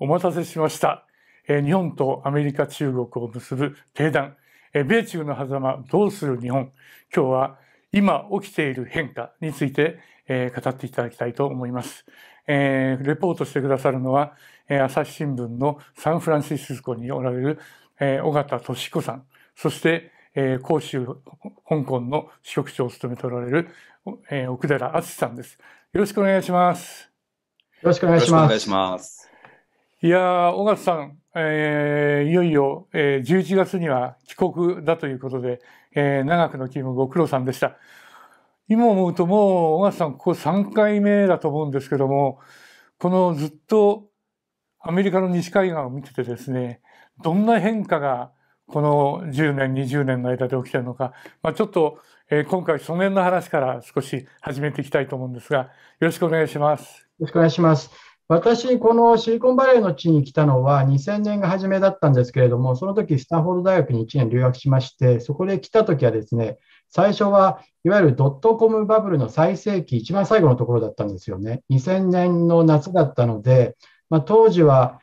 お待たせしました。えー日本とアメリカ、中国を結ぶ定談、えー米中の狭間どうする日本。今日は今起きている変化について、えー語っていただきたいと思います。えーレポートしてくださるのは、えー朝日新聞のサンフランシスコにおられる、えー尾形俊彦さん、そして、えー広州、香港の支局長を務めておられる、えー奥寺敦さんです。よろしくお願いします。よろしくお願いします。い。やー、尾形さん、えーいよいよ、えー11月には帰国だということで、えー長くの勤務ご苦労さんでした。今思うともう、尾形さん、ここ3回目だと思うんですけども、このずっとアメリカの西海岸を見ててですね、どんな変化がこの10年、20年の間で起きてるのか、まあ、ちょっと、えー今回、その辺の話から少し始めていきたいと思うんですが、よろしくお願いします。よろしくお願いします。私、このシリコンバレーの地に来たのは2000年が初めだったんですけれども、その時スタンフォード大学に1年留学しまして、そこで来た時はですね、最初はいわゆるドットコムバブルの最盛期、一番最後のところだったんですよね。2000年の夏だったので、まあ、当時は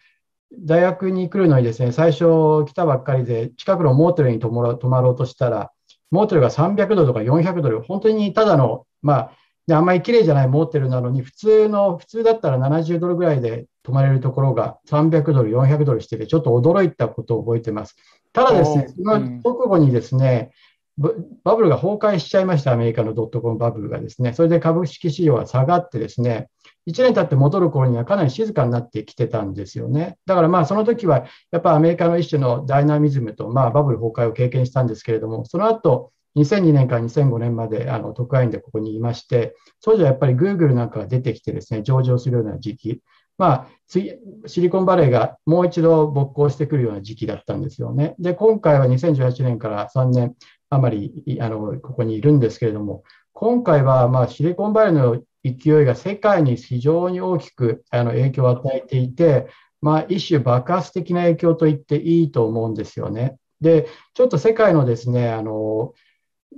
大学に来るのにですね、最初来たばっかりで、近くのモーテルに泊まろうとしたら、モーテルが300ドルとか400ドル、本当にただの、まあ、であんまり綺麗じゃないモーテルなのに、普通の、普通だったら70ドルぐらいで泊まれるところが300ドル、400ドルしてて、ちょっと驚いたことを覚えてます。ただですね、その直後にですね、ブバブルが崩壊しちゃいました、アメリカのドットコムバブルがですね。それで株式市場が下がってですね、1年経って戻る頃にはかなり静かになってきてたんですよね。だからまあその時はやっぱアメリカの一種のダイナミズムとまあバブル崩壊を経験したんですけれども、その後2002年から2005年まであの特派員でここにいまして、当時はやっぱりグーグルなんかが出てきてですね、上場するような時期、まあ、シリコンバレーがもう一度勃興してくるような時期だったんですよね。で、今回は2018年から3年余りあのここにいるんですけれども、今回はまあシリコンバレーの勢いが世界に非常に大きくあの影響を与えていて、まあ、一種爆発的な影響と言っていいと思うんですよね。で、ちょっと世界のですね、あの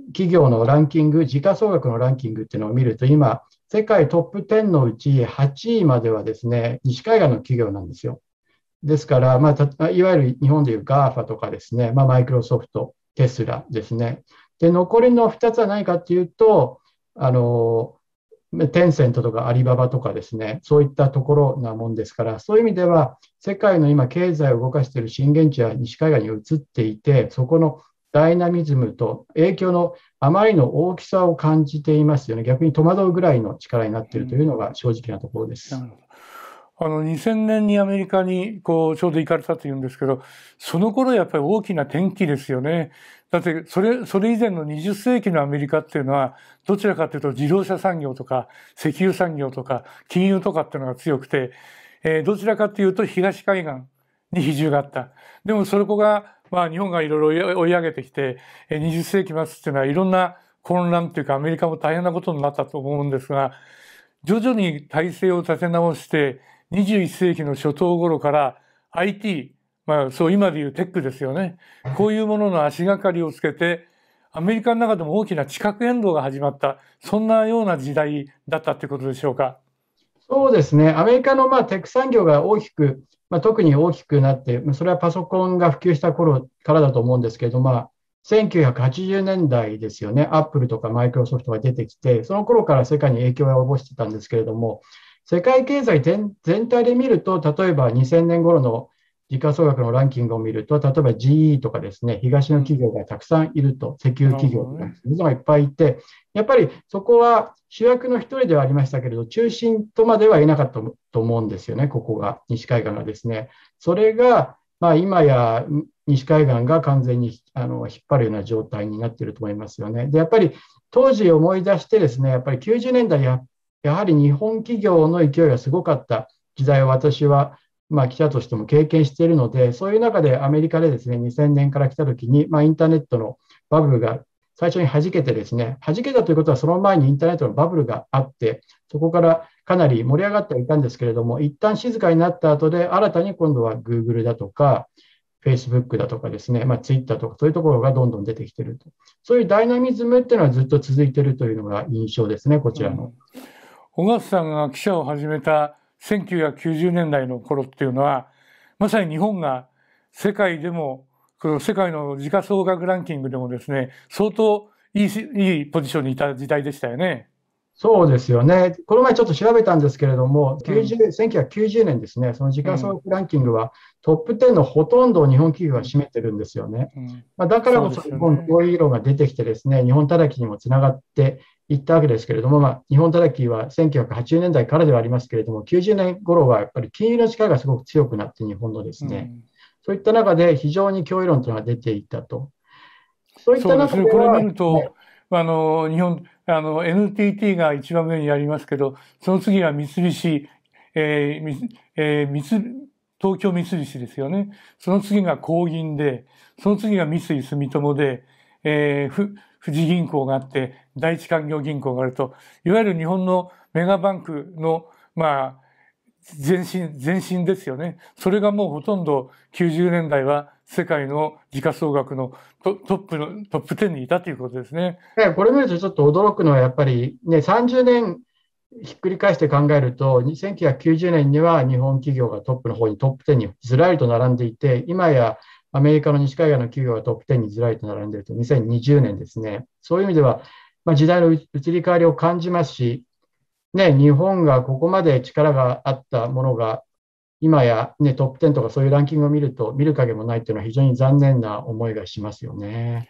企業のランキング、時価総額のランキングっていうのを見ると、今、世界トップ10のうち8位まではですね、西海岸の企業なんですよ。ですから、まあ、いわゆる日本でいう GAFA とかですね、マイクロソフト、テスラですね。で、残りの2つは何かっていうと、あの、テンセントとかアリババとかですね、そういったところなもんですから、そういう意味では、世界の今、経済を動かしている震源地は西海岸に移っていて、そこのダイナミズムと影響のあまりの大きさを感じていますよね。逆に戸惑うぐらいの力になっているというのが正直なところです。なるほど。あの、2000年にアメリカに、こう、ちょうど行かれたというんですけど、その頃やっぱり大きな転機ですよね。だって、それ、それ以前の20世紀のアメリカっていうのは、どちらかというと自動車産業とか、石油産業とか、金融とかっていうのが強くて、えーどちらかというと東海岸に比重があった。でもそこが、まあ日本がいろいろ追い上げてきて、20世紀末っていうのはいろんな混乱っていうかアメリカも大変なことになったと思うんですが、徐々に体制を立て直して、21世紀の初頭頃から IT、まあそう今でいうテックですよね。こういうものの足がかりをつけて、アメリカの中でも大きな地殻変動が始まった、そんなような時代だったってことでしょうか。そうですね。アメリカのまあテック産業が大きく、まあ、特に大きくなって、それはパソコンが普及した頃からだと思うんですけれど、まあ、1980年代ですよね。アップルとかマイクロソフトが出てきて、その頃から世界に影響を及ぼしてたんですけれども、世界経済全体で見ると、例えば2000年頃の時価総額のランキングを見ると、例えば GE とかですね、東の企業がたくさんいると、石油企業とか、そういうのがいっぱいいて、やっぱりそこは主役の一人ではありましたけれど、中心とまではいなかったと思うんですよね、ここが、西海岸がですね。それが、まあ、今や西海岸が完全にあの引っ張るような状態になっていると思いますよね。で、やっぱり当時思い出してですね、やっぱり90年代や、やはり日本企業の勢いがすごかった時代を私は、まあ、記者としても経験しているので、そういう中でアメリカでですね、2000年から来たときに、まあ、インターネットのバブルが最初に弾けてですね、弾けたということはその前にインターネットのバブルがあって、そこからかなり盛り上がってはいたんですけれども、一旦静かになった後で、新たに今度は Google だとか、Facebook だとかですね、まあ、Twitter とかそういうところがどんどん出てきていると。そういうダイナミズムっていうのはずっと続いているというのが印象ですね、こちらの。小笠さんが記者を始めた1990年代の頃っていうのは、まさに日本が世界でも、世界の時価総額ランキングでもですね、相当いいいいポジションにいた時代でしたよね。そうですよね。この前ちょっと調べたんですけれども、90、1990年ですね、その時価総額ランキングは、トップ10のほとんどを日本企業が占めてるんですよね。うん、まあ、だからこそ日本こういう色が出てきてですね、日本叩きにもつながっていったわけですけれども、まあ、日本叩きは1980年代からではありますけれども、90年頃はやっぱり金融の力がすごく強くなって、日本のですね、うん、そういった中で非常に脅威論というのが出ていたと。そういった中でこれ見ると、ね、あの日本あの NTT が一番上にありますけど、その次は三菱、えーえー、三東京三菱ですよね。その次が工銀で、その次が三井住友で、えー、富士銀行があって、第一勧業銀行があると、いわゆる日本のメガバンクの、まあ、前身、前身ですよね。それがもうほとんど90年代は世界の時価総額のトップの、トップ10にいたということですね。これ見るとちょっと驚くのはやっぱりね、30年ひっくり返して考えると、1990年には日本企業がトップの方にトップ10にずらりと並んでいて、今やアメリカの西海岸の企業がトップ10にずらりと並んでいると、2020年ですね。そういう意味では、まあ、時代の移り変わりを感じますし、ね、日本がここまで力があったものが、今や、ね、トップ10とかそういうランキングを見ると、見る影もないというのは非常に残念な思いがしますよね。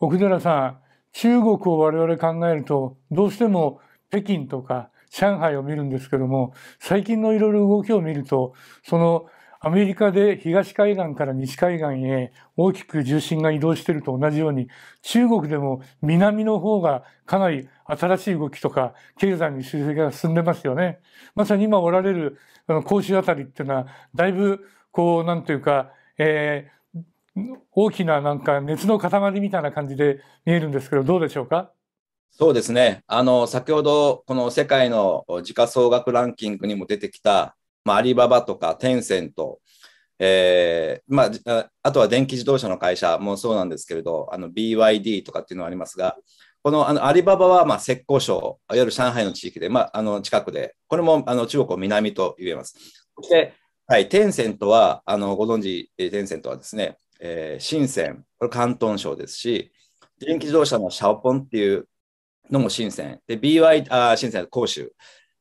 奥寺さん、中国を我々考えると、どうしても北京とか上海を見るんですけども、最近のいろいろ動きを見ると、そのアメリカで東海岸から西海岸へ大きく重心が移動していると同じように、中国でも南の方がかなり新しい動きとか、経済に修正が進んでますよね。まさに今おられる、あの、甲州あたりっていうのは、だいぶ、こう、なんというか、えー、大きななんか熱の塊みたいな感じで見えるんですけど、どうでしょうか？そうですね。あの、先ほど、この世界の時価総額ランキングにも出てきた、まあ、アリババとかテンセント、えーまあ、あとは電気自動車の会社もそうなんですけれど、あの BYD とかっていうのがありますが、このあのアリババはまあ浙江省、いわゆる上海の地域で、まあ、あの近くで、これもあの中国を南と言えます。そして、はい、テンセントは、あのご存知、テンセントはですね、えー、深セン、これ広東省ですし、電気自動車のシャオポンっていうのも深セン、で、BY、あ、深セン、広州、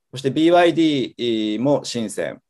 そして BYD も深セン。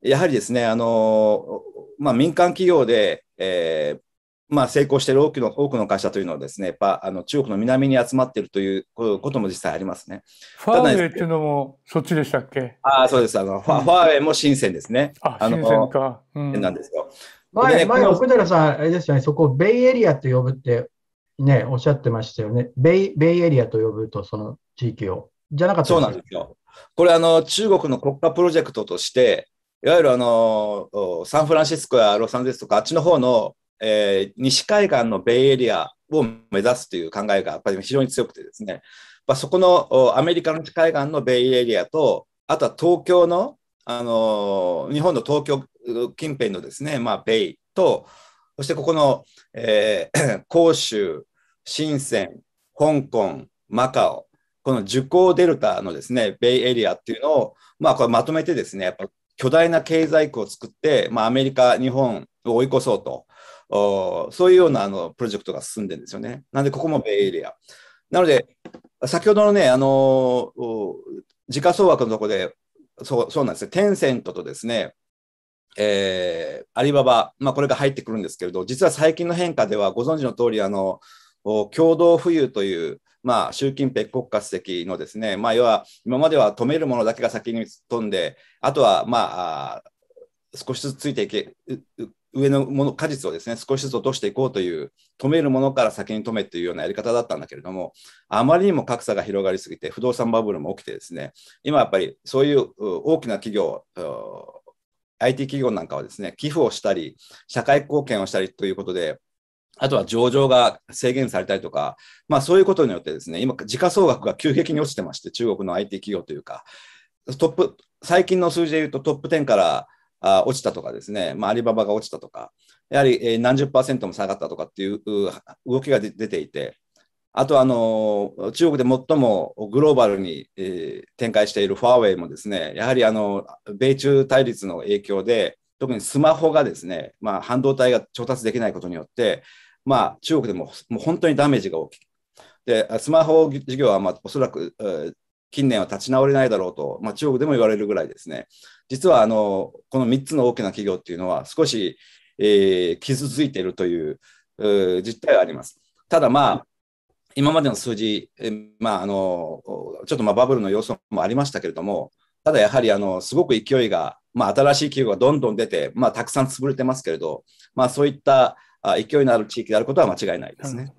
やはりですね、あのまあ、民間企業で、えーまあ、成功している多くの多くの会社というのはですね、やっぱあの中国の南に集まっているということも実際ありますね。ファーウェイっていうのもそっちでしたっけ？あそうです。あの、うん、ファーウェイも深センですね。あ、あの深センか。うん、なんですよ。前、ね、前奥寺さん、あれですよね、そこベイエリアと呼ぶってね、おっしゃってましたよね。ベイベイエリアと呼ぶと、その地域を。じゃなかったそうなんですよ。これあの、中国の国家プロジェクトとして、いわゆるあのサンフランシスコやロサンゼルスとか、あっちの方の、えー、西海岸のベイエリアを目指すという考えがやっぱり非常に強くてですね、まあ、そこのアメリカの西海岸のベイエリアと、あとは東京の、あの日本の東京近辺のですね、まあ、ベイと、そしてここの、えー、広州、深セン、香港、マカオ、この受講デルタのですね、ベイエリアっていうのを、まあ、これまとめてですね、やっぱ巨大な経済区を作って、まあ、アメリカ、日本を追い越そうと、そういうようなあのプロジェクトが進んでるんですよね。なんで、ここもベイエリア。なので、先ほどのね、あの時価総額のところで、そうそうなんですね、テンセントとですね、えー、アリババ、まあ、これが入ってくるんですけれど、実は最近の変化では、ご存知の通り、あの共同富裕という、まあ、習近平国家主席のですね、まあ、要は今までは止めるものだけが先に飛んで、あとは、まあ、少しずつついていけ、上のもの果実をですね少しずつ落としていこうという止めるものから先に止めというようなやり方だったんだけれどもあまりにも格差が広がりすぎて不動産バブルも起きてですね今やっぱりそういう大きな企業 IT 企業なんかはですね寄付をしたり社会貢献をしたりということであとは上場が制限されたりとか、まあそういうことによってですね、今、時価総額が急激に落ちてまして、中国の IT 企業というか、トップ、最近の数字で言うとトップ10からあ落ちたとかですね、まあ、アリババが落ちたとか、やはり、えー、何十パーセントも下がったとかっていう動きが出ていて、あとあの、中国で最もグローバルに、えー、展開しているファーウェイもですね、やはりあの米中対立の影響で、特にスマホがですね、まあ、半導体が調達できないことによって、まあ、中国でももう本当にダメージが大きい。で、スマホ事業は、まあ、おそらく、えー、近年は立ち直れないだろうと、まあ、中国でも言われるぐらいですね、実はあのこの3つの大きな企業っていうのは、少し、えー、傷ついているという、実態はあります。ただまあ、今までの数字、えまあ、あのちょっとまあバブルの要素もありましたけれども、ただやはりあのすごく勢いが、まあ、新しい企業がどんどん出て、まあ、たくさん潰れてますけれど、まあ、そういった勢いのある地域であることは間違いないですね。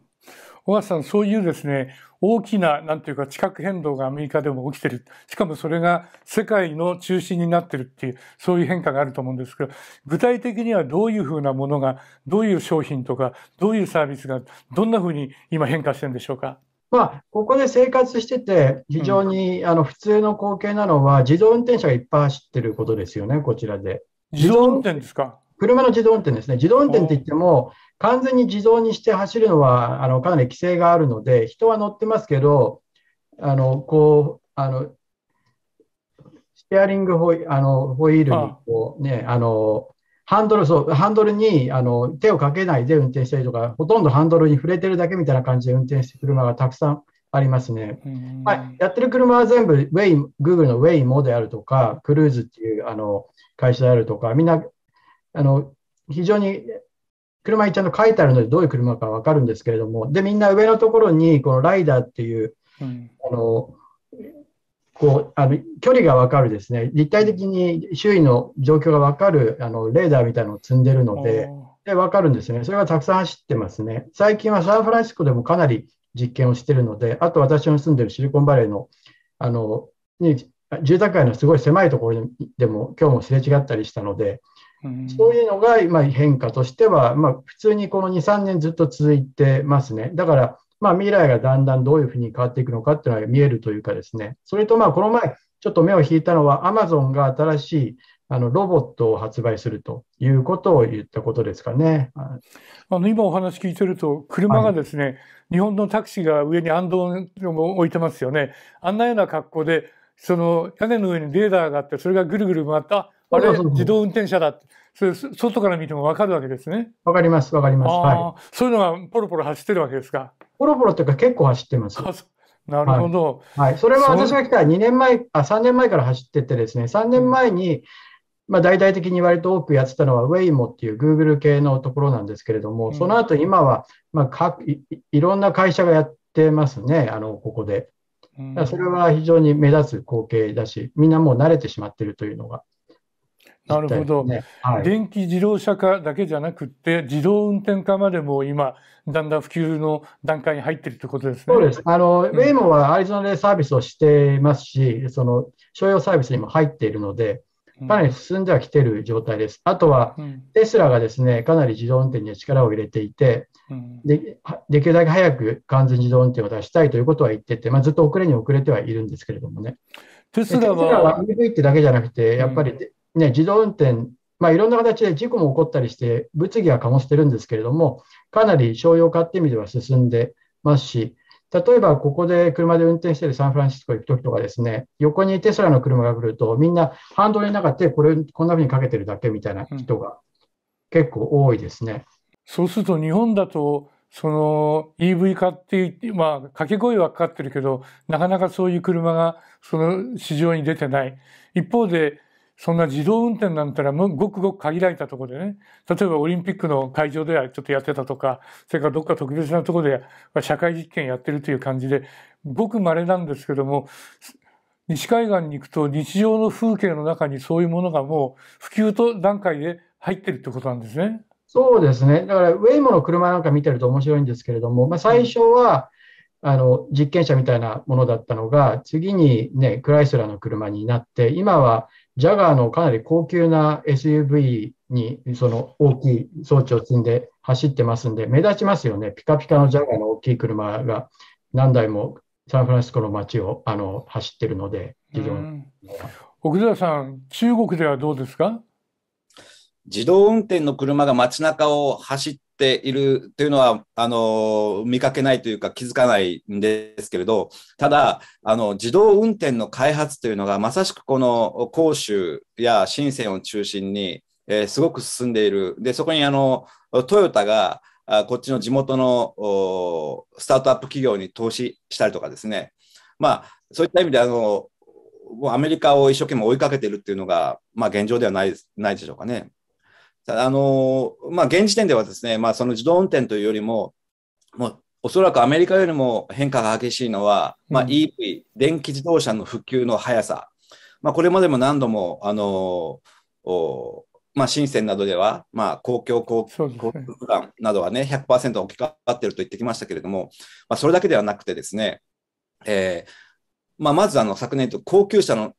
小川さん、そういうですね、大きな、なんていうか、地殻変動がアメリカでも起きてる。しかもそれが世界の中心になってるっていう、そういう変化があると思うんですけど、具体的にはどういうふうなものが、どういう商品とか、どういうサービスが、どんなふうに今変化してるんでしょうか？まあ、ここで生活してて、非常に、うん、あの普通の光景なのは、自動運転車がいっぱい走ってることですよね、こちらで。自動運転ですか？車の自動運転ですね。自動運転って言っても、完全に自動にして走るのは、あの、かなり規制があるので、人は乗ってますけど、あの、こう、あの、ステアリングホイあのホイールに、こうね、あの、ハンドル、そう、ハンドルにあの手をかけないで運転したりとか、ほとんどハンドルに触れてるだけみたいな感じで運転してる車がたくさんありますね。まあ、やってる車は全部、ウェイ、Google のウェイモであるとか、クルーズっていうあの会社であるとか、みんな、あの、非常に車にちゃんと書いてあるので、どういう車かわかるんですけれども、で、みんな上のところに、このライダーっていう、うん、あの、こう、あの、距離がわかるですね、立体的に周囲の状況がわかる、あの、レーダーみたいなのを積んでるので、で、わかるんですね。それがたくさん走ってますね。最近はサンフランシスコでもかなり実験をしてるので、あと私の住んでるシリコンバレーの、あの、に、住宅街のすごい狭いところでも今日もすれ違ったりしたので、そういうのが今変化としては、まあ、普通にこの2、3年ずっと続いてますね。だから、まあ、未来がだんだんどういうふうに変わっていくのかっていうのが見えるというかですね。それと、まあ、この前、ちょっと目を引いたのは、アマゾンが新しいあのロボットを発売するということを言ったことですかね。あの今お話聞いてると、車がですね、はい、日本のタクシーが上に暗道を置いてますよね。あんなような格好で、その屋根の上にレーダーがあって、それがぐるぐる回った、あれ、自動運転車だって、それ外から見ても分かるわけですね。わかります、わかります。はい。そういうのがポロポロ走ってるわけですか？ポロポロっていうか結構走ってます。なるほど、はい。はい。それは私が来た2年前、あ、3年前から走っててですね、3年前に、まあ、大々的に割と多くやってたのは、ウェイモっていう Google 系のところなんですけれども、その後今は、まあ、かいいろんな会社がやってますね、あの、ここで。それは非常に目立つ光景だし、みんなもう慣れてしまっているというのがなるほど、ねはい、電気自動車化だけじゃなくて、自動運転化までも今、だんだん普及の段階に入っているということですね。そうです。あの、うん、ウェイモはアリゾナでサービスをしていますし、その商用サービスにも入っているので、かなり進んではきている状態です。あとは、うん、テスラがですね、かなり自動運転に力を入れていて、うん、でできるだけ早く完全自動運転を出したいということは言ってて、まあ、ずっと遅れに遅れてはいるんですけれどもね。テスラは EV ってだけじゃなくて、やっぱりね、自動運転、まあ、いろんな形で事故も起こったりして、物議は醸してるんですけれども、かなり商用化っていう意味では進んでますし、例えばここで車で運転しているサンフランシスコ行くときとかですね、横にテスラの車が来ると、みんなハンドルになかって、これ、こんなふうにかけてるだけみたいな人が結構多いですね。うん、そうすると、日本だと、その EV 化っていう、まあ、掛け声はかかってるけど、なかなかそういう車がその市場に出てない。一方で、そんな自動運転なんてのはごくごく限られたところでね、例えばオリンピックの会場ではちょっとやってたとか、それからどっか特別なところで社会実験やってるという感じで、ごく稀なんですけども、西海岸に行くと日常の風景の中にそういうものがもう普及と段階で入ってるってことなんですね。そうですね。だから、ウェイモの車なんか見てると面白いんですけれども、まあ、最初は、あの、実験車みたいなものだったのが、次にね、クライスラーの車になって、今はジャガーのかなり高級な SUV にその大きい装置を積んで走ってますんで、目立ちますよね。ピカピカのジャガーの大きい車が何台もサンフランシスコの街をあの走ってるので、非常に。奥田さん、中国ではどうですか？自動運転の車が街中を走っているというのは、あの、見かけないというか気づかないんですけれど、ただ、あの、自動運転の開発というのが、まさしくこの広州や深センを中心に、えー、すごく進んでいる。で、そこにあの、トヨタが、あこっちの地元のスタートアップ企業に投資したりとかですね。まあ、そういった意味で、あの、もうアメリカを一生懸命追いかけてるっていうのが、まあ現状ではないないでしょうかね。あの、まあ現時点ではですね、まあその自動運転というよりも、もうおそらくアメリカよりも変化が激しいのは、まあ、EV、電気自動車の普及の速さ。まあ、これまでも何度も、あの、おまあ、深センなどでは、まあ、公共交通機関などはね、100%置き換わっていると言ってきましたけれども、まあ、それだけではなくてですね、えー、まあ、まずあの昨年と高級車の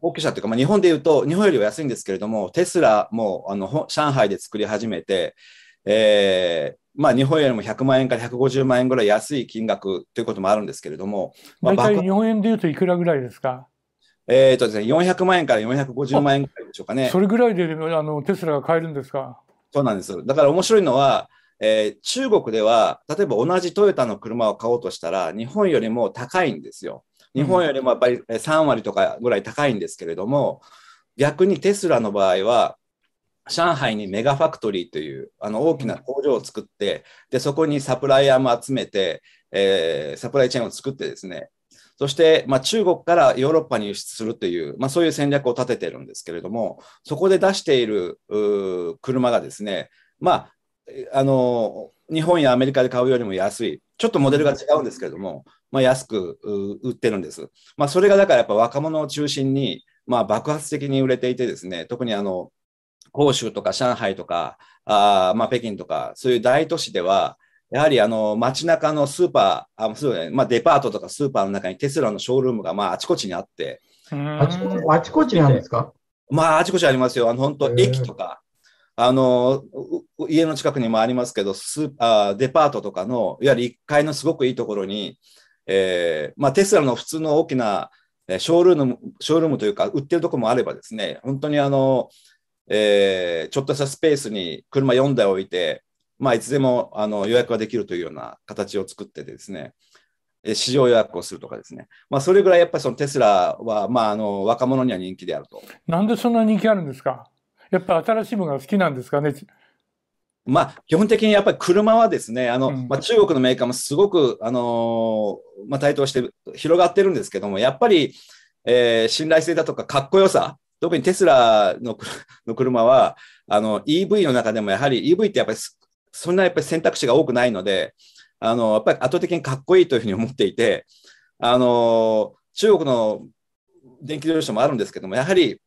高級車というか、まあ、日本でいうと、日本よりは安いんですけれども、テスラもあの上海で作り始めて、えーまあ、日本よりも100万円から150万円ぐらい安い金額ということもあるんですけれども、まあ、大体日本円でいうといくらぐらいですか？えーとですね、400万円から450万円ぐらいでしょうかね。それぐらいであのテスラが買えるんですか？そうなんです。だから面白いのは、えー、中国では、例えば同じトヨタの車を買おうとしたら、日本よりも高いんですよ。日本よりもやっぱり3割とかぐらい高いんですけれども、逆にテスラの場合は、上海にメガファクトリーというあの大きな工場を作って、でそこにサプライヤーも集めて、えー、サプライチェーンを作ってですね、そして、まあ、中国からヨーロッパに輸出するという、まあ、そういう戦略を立ててるんですけれども、そこで出している車がですね、まあ、あの日本やアメリカで買うよりも安い、ちょっとモデルが違うんですけれども、まあ、安く売ってるんです。まあ、それがだからやっぱ若者を中心に、まあ、爆発的に売れていてですね、特にあの広州とか上海とか、あまあ、北京とか、そういう大都市では、やはりあの街中のスーパー、あそうねまあ、デパートとかスーパーの中にテスラのショールームがまああちこちにあって。あちこちあちこちにあるんですか？まあ、あちこちありますよ。あの本当、駅とか、あの家の近くにもありますけどスあ、デパートとかの、いわゆる1階のすごくいいところに、えーまあ、テスラの普通の大きなショールームショールームというか、売ってるとこもあればですね、本当にあの、えー、ちょっとしたスペースに車4台置いて、まあ、いつでもあの予約ができるというような形を作っててですね、市場予約をするとかですね、まあ、それぐらいやっぱりそのテスラは、まあ、あの若者には人気であると。なんでそんな人気あるんですか？やっぱ新しいものが好きなんですかね？まあ、基本的にやっぱり車はですね、あの、うん、まあ、中国のメーカーもすごく、あのー、まあ、台頭して広がってるんですけども、やっぱり、えー、信頼性だとかかっこよさ、特にテスラの の車は、あの、EV の中でもやはり EV ってやっぱりそんなやっぱり選択肢が多くないので、あの、やっぱり圧倒的にかっこいいというふうに思っていて、あの、中国の電気自動車もあるんですけども、やはり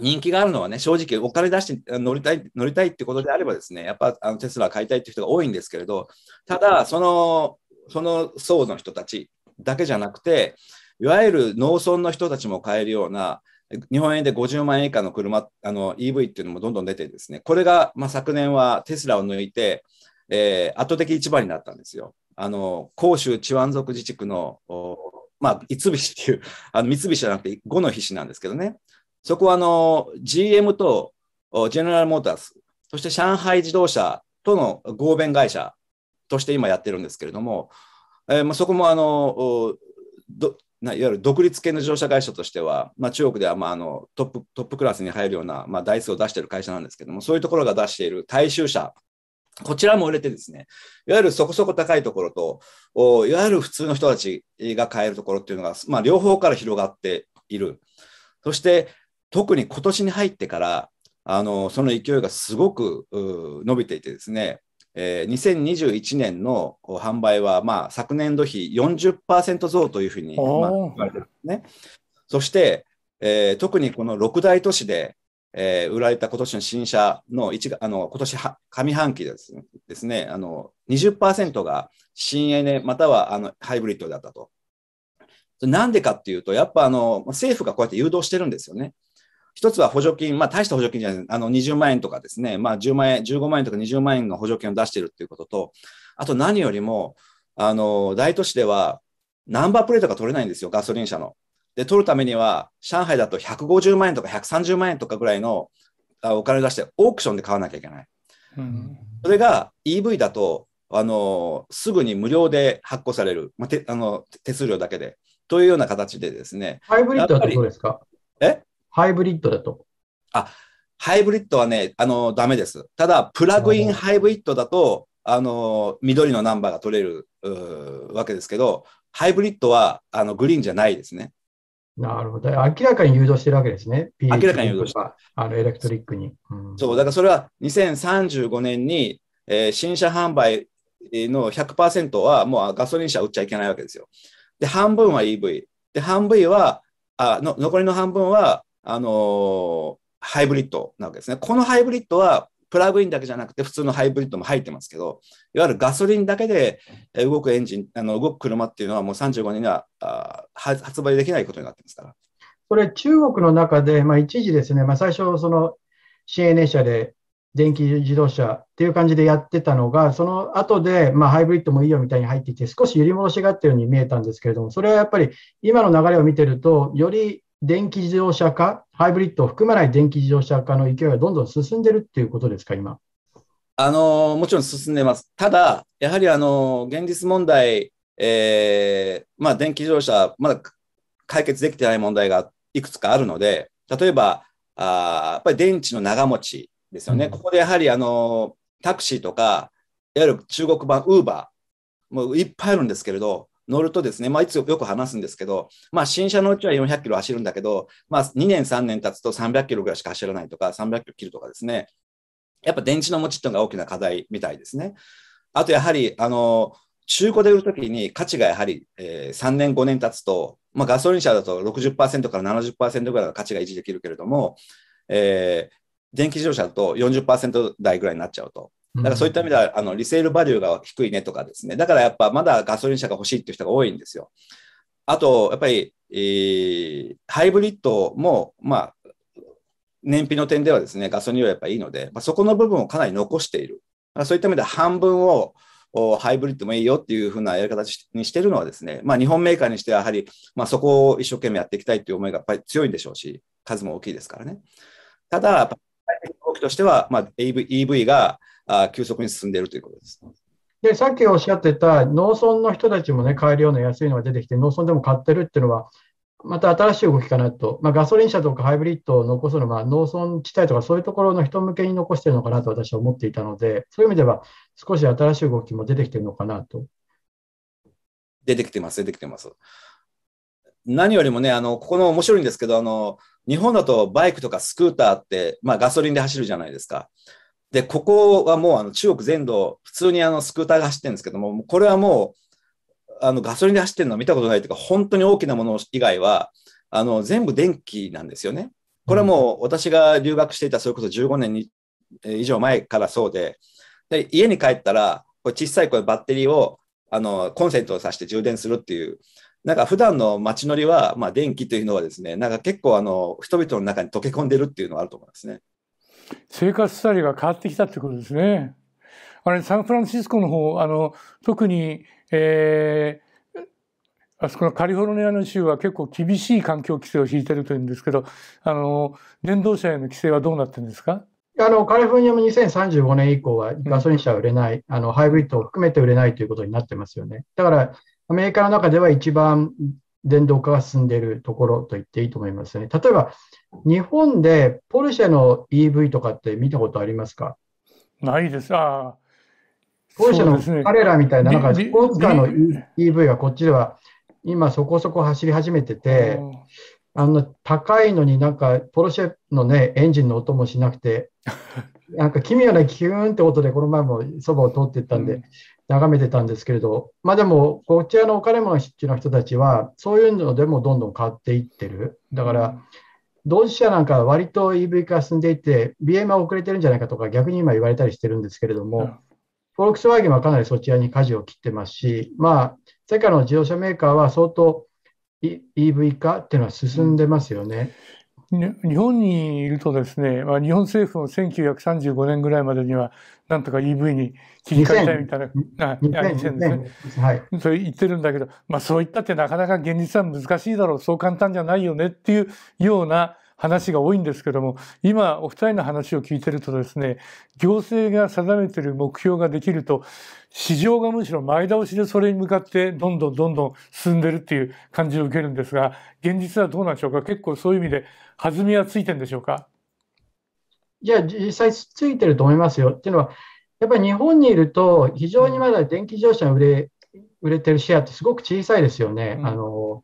人気があるのはね、正直お金出して乗りたい、乗りたいってことであればですね、やっぱあのテスラ買いたいっていう人が多いんですけれど、ただ、その、その層の人たちだけじゃなくて、いわゆる農村の人たちも買えるような、日本円で50万円以下の車、あの EV っていうのもどんどん出てですね、これが、まあ、昨年はテスラを抜いて、えー、圧倒的一番になったんですよ。あの、広州チワン族自治区の、まあ、三菱っていう、あの三菱じゃなくて5の菱なんですけどね、そこはあの GM とジェネラルモーターズ、そして上海自動車との合弁会社として今やってるんですけれども、えー、まあ、そこもあのいわゆる独立系の自動車会社としては、まあ、中国ではまああのトップトップクラスに入るような、まあ、台数を出している会社なんですけども、そういうところが出している大衆車、こちらも売れてですね、いわゆるそこそこ高いところと、いわゆる普通の人たちが買えるところっていうのが、まあ、両方から広がっている。そして、特に今年に入ってから、あのその勢いがすごく伸びていてですね、えー、2021年の販売は、まあ、昨年度比40%増というふうに、まあ、言われてるんですね。そして、えー、特にこの6大都市で、えー、売られた今年の新車の1あの今年上半期ですですね、あの20%が新エネまたはあのハイブリッドだったと。なんでかっていうと、やっぱあの政府がこうやって誘導してるんですよね。一つは補助金、まあ、大した補助金じゃない、あの20万円とかですね、まあ、10万円、15万円とか20万円の補助金を出しているということと、あと何よりも、あの大都市ではナンバープレートが取れないんですよ、ガソリン車の。で、取るためには、上海だと150万円とか130万円とかぐらいのお金を出して、オークションで買わなきゃいけない。うんそれが EV だと、あの、すぐに無料で発行される。まあ、てあの手数料だけで。というような形でですね。ハイブリッドだとどうですか？え？ハイブリッドだと。ハイブリッドはね、あの、ダメです。ただ、プラグインハイブリッドだと、あの、緑のナンバーが取れるわけですけど、ハイブリッドは、あの、グリーンじゃないですね。なるほど。明らかに誘導してるわけですね。明らかに誘導してる。あのエレクトリックに。うんそう、だからそれは2035年に、えー新車販売の100%はもうガソリン車売っちゃいけないわけですよ。で、半分は EV。で、半分は、あの残りの半分は、あのハイブリッドなわけですね。このハイブリッドは、プラグインだけじゃなくて、普通のハイブリッドも入ってますけど、いわゆるガソリンだけで動くエンジン、あの動く車っていうのはもう35年には発売できないことになってますから。これ、中国の中で、まあ、一時ですね、まあ、最初、その新エネ車で電気自動車っていう感じでやってたのが、その後で、まあ、ハイブリッドもいいよみたいに入ってきて、少し揺り戻しがあったように見えたんですけれども、それはやっぱり今の流れを見てると、より電気自動車化、ハイブリッドを含まない電気自動車化の勢いがどんどん進んでるっていうことですか、今？あのもちろん進んでます。ただ、やはりあの現実問題、えーまあ、電気自動車、まだ解決できてない問題がいくつかあるので、例えば、あーやっぱり電池の長持ちですよね。うんここでやはりあのタクシーとか、いわゆる中国版ウーバー、もういっぱいあるんですけれど、乗るとですね、まあ、いつよく話すんですけど、まあ、新車のうちは400キロ走るんだけど、まあ、2年、3年経つと300キロぐらいしか走らないとか、300キロ切るとかですね、やっぱ電池の持ちっていうのが大きな課題みたいですね。あとやはり、あの、中古で売るときに価値がやはり、えー3年、5年経つと、まあ、ガソリン車だと60%から70%ぐらいの価値が維持できるけれども、えー電気自動車だと40%台ぐらいになっちゃうと。だからそういった意味では、あのリセールバリューが低いねとかですね。だからやっぱまだガソリン車が欲しいっていう人が多いんですよ。あと、やっぱり、えーハイブリッドも、まあ、燃費の点ではですね、ガソリンはやっぱいいので、まあ、そこの部分をかなり残している。まあそういった意味では半分をハイブリッドもいいよっていうふうなやり方にしてるのはですね、まあ、日本メーカーにしてはやはり、まあ、そこを一生懸命やっていきたいという思いがやっぱり強いんでしょうし、数も大きいですからね。ただ、動きとしては、まあ、EV があ急速に進んでいるということです。で、さっきおっしゃってた農村の人たちもね、買えるような安いのが出てきて、農村でも買ってるっていうのは、また新しい動きかなと。まあ、ガソリン車とかハイブリッドを残すのは、農村地帯とかそういうところの人向けに残してるのかなと私は思っていたので、そういう意味では少し新しい動きも出てきてるのかなと。出てきてます、出てきてます。何よりもね、あの、ここの面白いんですけど、あの、日本だとバイクとかスクーターって、まあガソリンで走るじゃないですか。で、ここはもうあの中国全土、普通にあのスクーターが走ってるんですけども、これはもう、あのガソリンで走ってるのは見たことないというか、本当に大きなもの以外は、あの全部電気なんですよね。これはもう私が留学していた、それこそ15年に以上前からそうで、で家に帰ったら、これ小さいこれバッテリーをあのコンセントを挿して充電するっていう、なんか普段の街乗りは、まあ、電気というのはですね、なんか結構あの人々の中に溶け込んでるっていうのはあると思いますね。生活スタイルが変わってきたってことですね。あれ、サンフランシスコの方、あの、特に、えーあそこのカリフォルニアの州は結構厳しい環境規制を敷いてるというんですけど、あの、電動車への規制はどうなってるんですか？あのカリフォルニアも2035年以降はガソリン車は売れない、あのハイブリッドを含めて売れないということになってますよね。だから、アメリカの中では一番電動化が進んでいるところと言っていいと思いますね。例えば、日本でポルシェの EV とかって見たことありますか？ないです。ああ。ポルシェの彼らみたいな、なんかビスポーツカーのビ EV がこっちでは今そこそこ走り始めてて、あの高いのになんかポルシェのね、エンジンの音もしなくて、なんか奇妙なキューンって音でこの前もそばを通ってったんで、うん眺めてたんですけれど、まあでも、こちらのお金持ちの人たちは、そういうのでもどんどん買っていってる。だから、同時車なんかは割と EV 化進んでいて、BM は遅れてるんじゃないかとか逆に今言われたりしてるんですけれども、うんフォルクスワーゲンはかなりそちらに舵を切ってますし、まあ、世界の自動車メーカーは相当い EV 化っていうのは進んでますよね。ね日本にいるとですね、まあ、日本政府も1935年ぐらいまでにはなんとか EV に切り替えたいみたいな、あいや2000ですね。はい。それ言ってるんだけど、まあそういったってなかなか現実は難しいだろう、そう簡単じゃないよねっていうような話が多いんですけども、今お二人の話を聞いてるとですね、行政が定めてる目標ができると、市場がむしろ前倒しでそれに向かってどんどんどんどん進んでるっていう感じを受けるんですが、現実はどうなんでしょうか結構そういう意味で弾みはついてるんでしょうかいや、実際ついてると思いますよ。っていうのは、やっぱり日本にいると、非常にまだ電気自動車の売れ売れてるシェアってすごく小さいですよね。うん、あの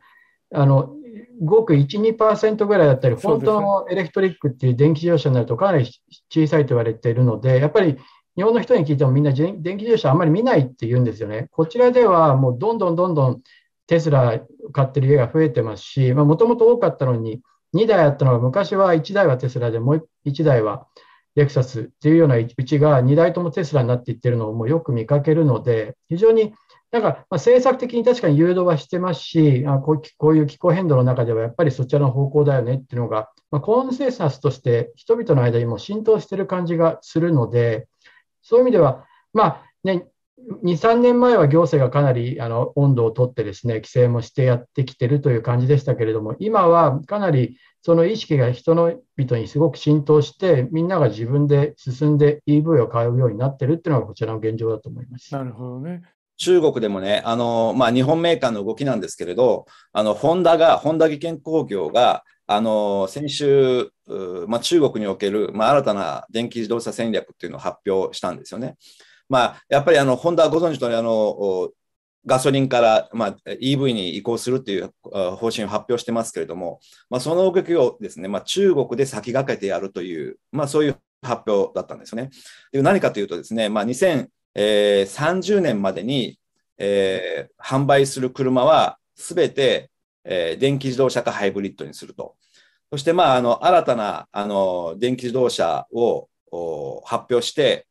あのごく1、2%ぐらいだったり、本当のエレクトリックっていう電気自動車になるとかなり小さいと言われているので、やっぱり日本の人に聞いてもみんな電気自動車あんまり見ないって言うんですよね。こちらではもうどんどんどんどんテスラ買ってる家が増えてますし、もともと多かったのに、2台あったのが昔は1台はテスラでもう1台はレクサスっていうようなうちが2台ともテスラになっていってるのをもうよく見かけるので、非常になんか、政策的に確かに誘導はしてますしあこう、いう気候変動の中ではやっぱりそちらの方向だよねっていうのが、ま、コンセンサスとして人々の間にも浸透してる感じがするので、そういう意味では、まあね、2、3年前は行政がかなりあの温度をとってですね、規制もしてやってきてるという感じでしたけれども、今はかなりその意識が人の人にすごく浸透して、みんなが自分で進んで EV を買うようになってるっていうのがこちらの現状だと思います。なるほどね。中国でもね、あの、まあ、日本メーカーの動きなんですけれど、あの、ホンダが、ホンダ技研工業が、あの、先週、まあ、中国における、まあ、新たな電気自動車戦略っていうのを発表したんですよね。まあ、やっぱりあの、ホンダはご存知のように、あの、ガソリンから、まあ、EV に移行するっていう方針を発表してますけれども、まあ、その動きをですね、まあ、中国で先駆けてやるという、まあ、そういう発表だったんですよね。で何かというとですね、まあ、2030年までに、えー、販売する車はすべて、えー、電気自動車かハイブリッドにすると。そして、まあ、あの新たなあの電気自動車を発表して、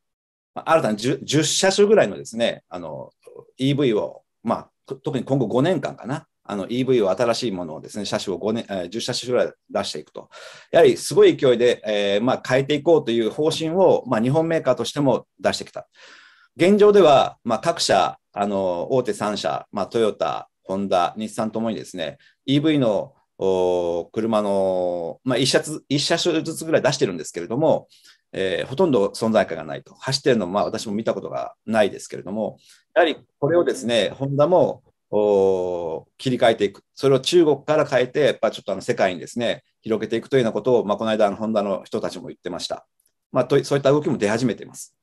新たに 10, 10車種ぐらいのですね、あの EV を、まあ、特に今後5年間かな、あの EV を新しいものをですね、車種を5年、えー、10車種ぐらい出していくと。やはりすごい勢いで、えーまあ、変えていこうという方針を、まあ、日本メーカーとしても出してきた。現状では、まあ、各社、あの大手3社、まあ、トヨタ、ホンダ、日産ともにですね、EV の車の、まあ、1, 車1車種ずつぐらい出してるんですけれども、えー、ほとんど存在感がないと。走ってるのも、まあ、私も見たことがないですけれども、やはりこれをですね、ホンダも切り替えていく。それを中国から変えて、やっぱちょっとあの世界にですね、広げていくというようなことを、まあ、この間ホンダの人たちも言ってました。まあ、とそういった動きも出始めています。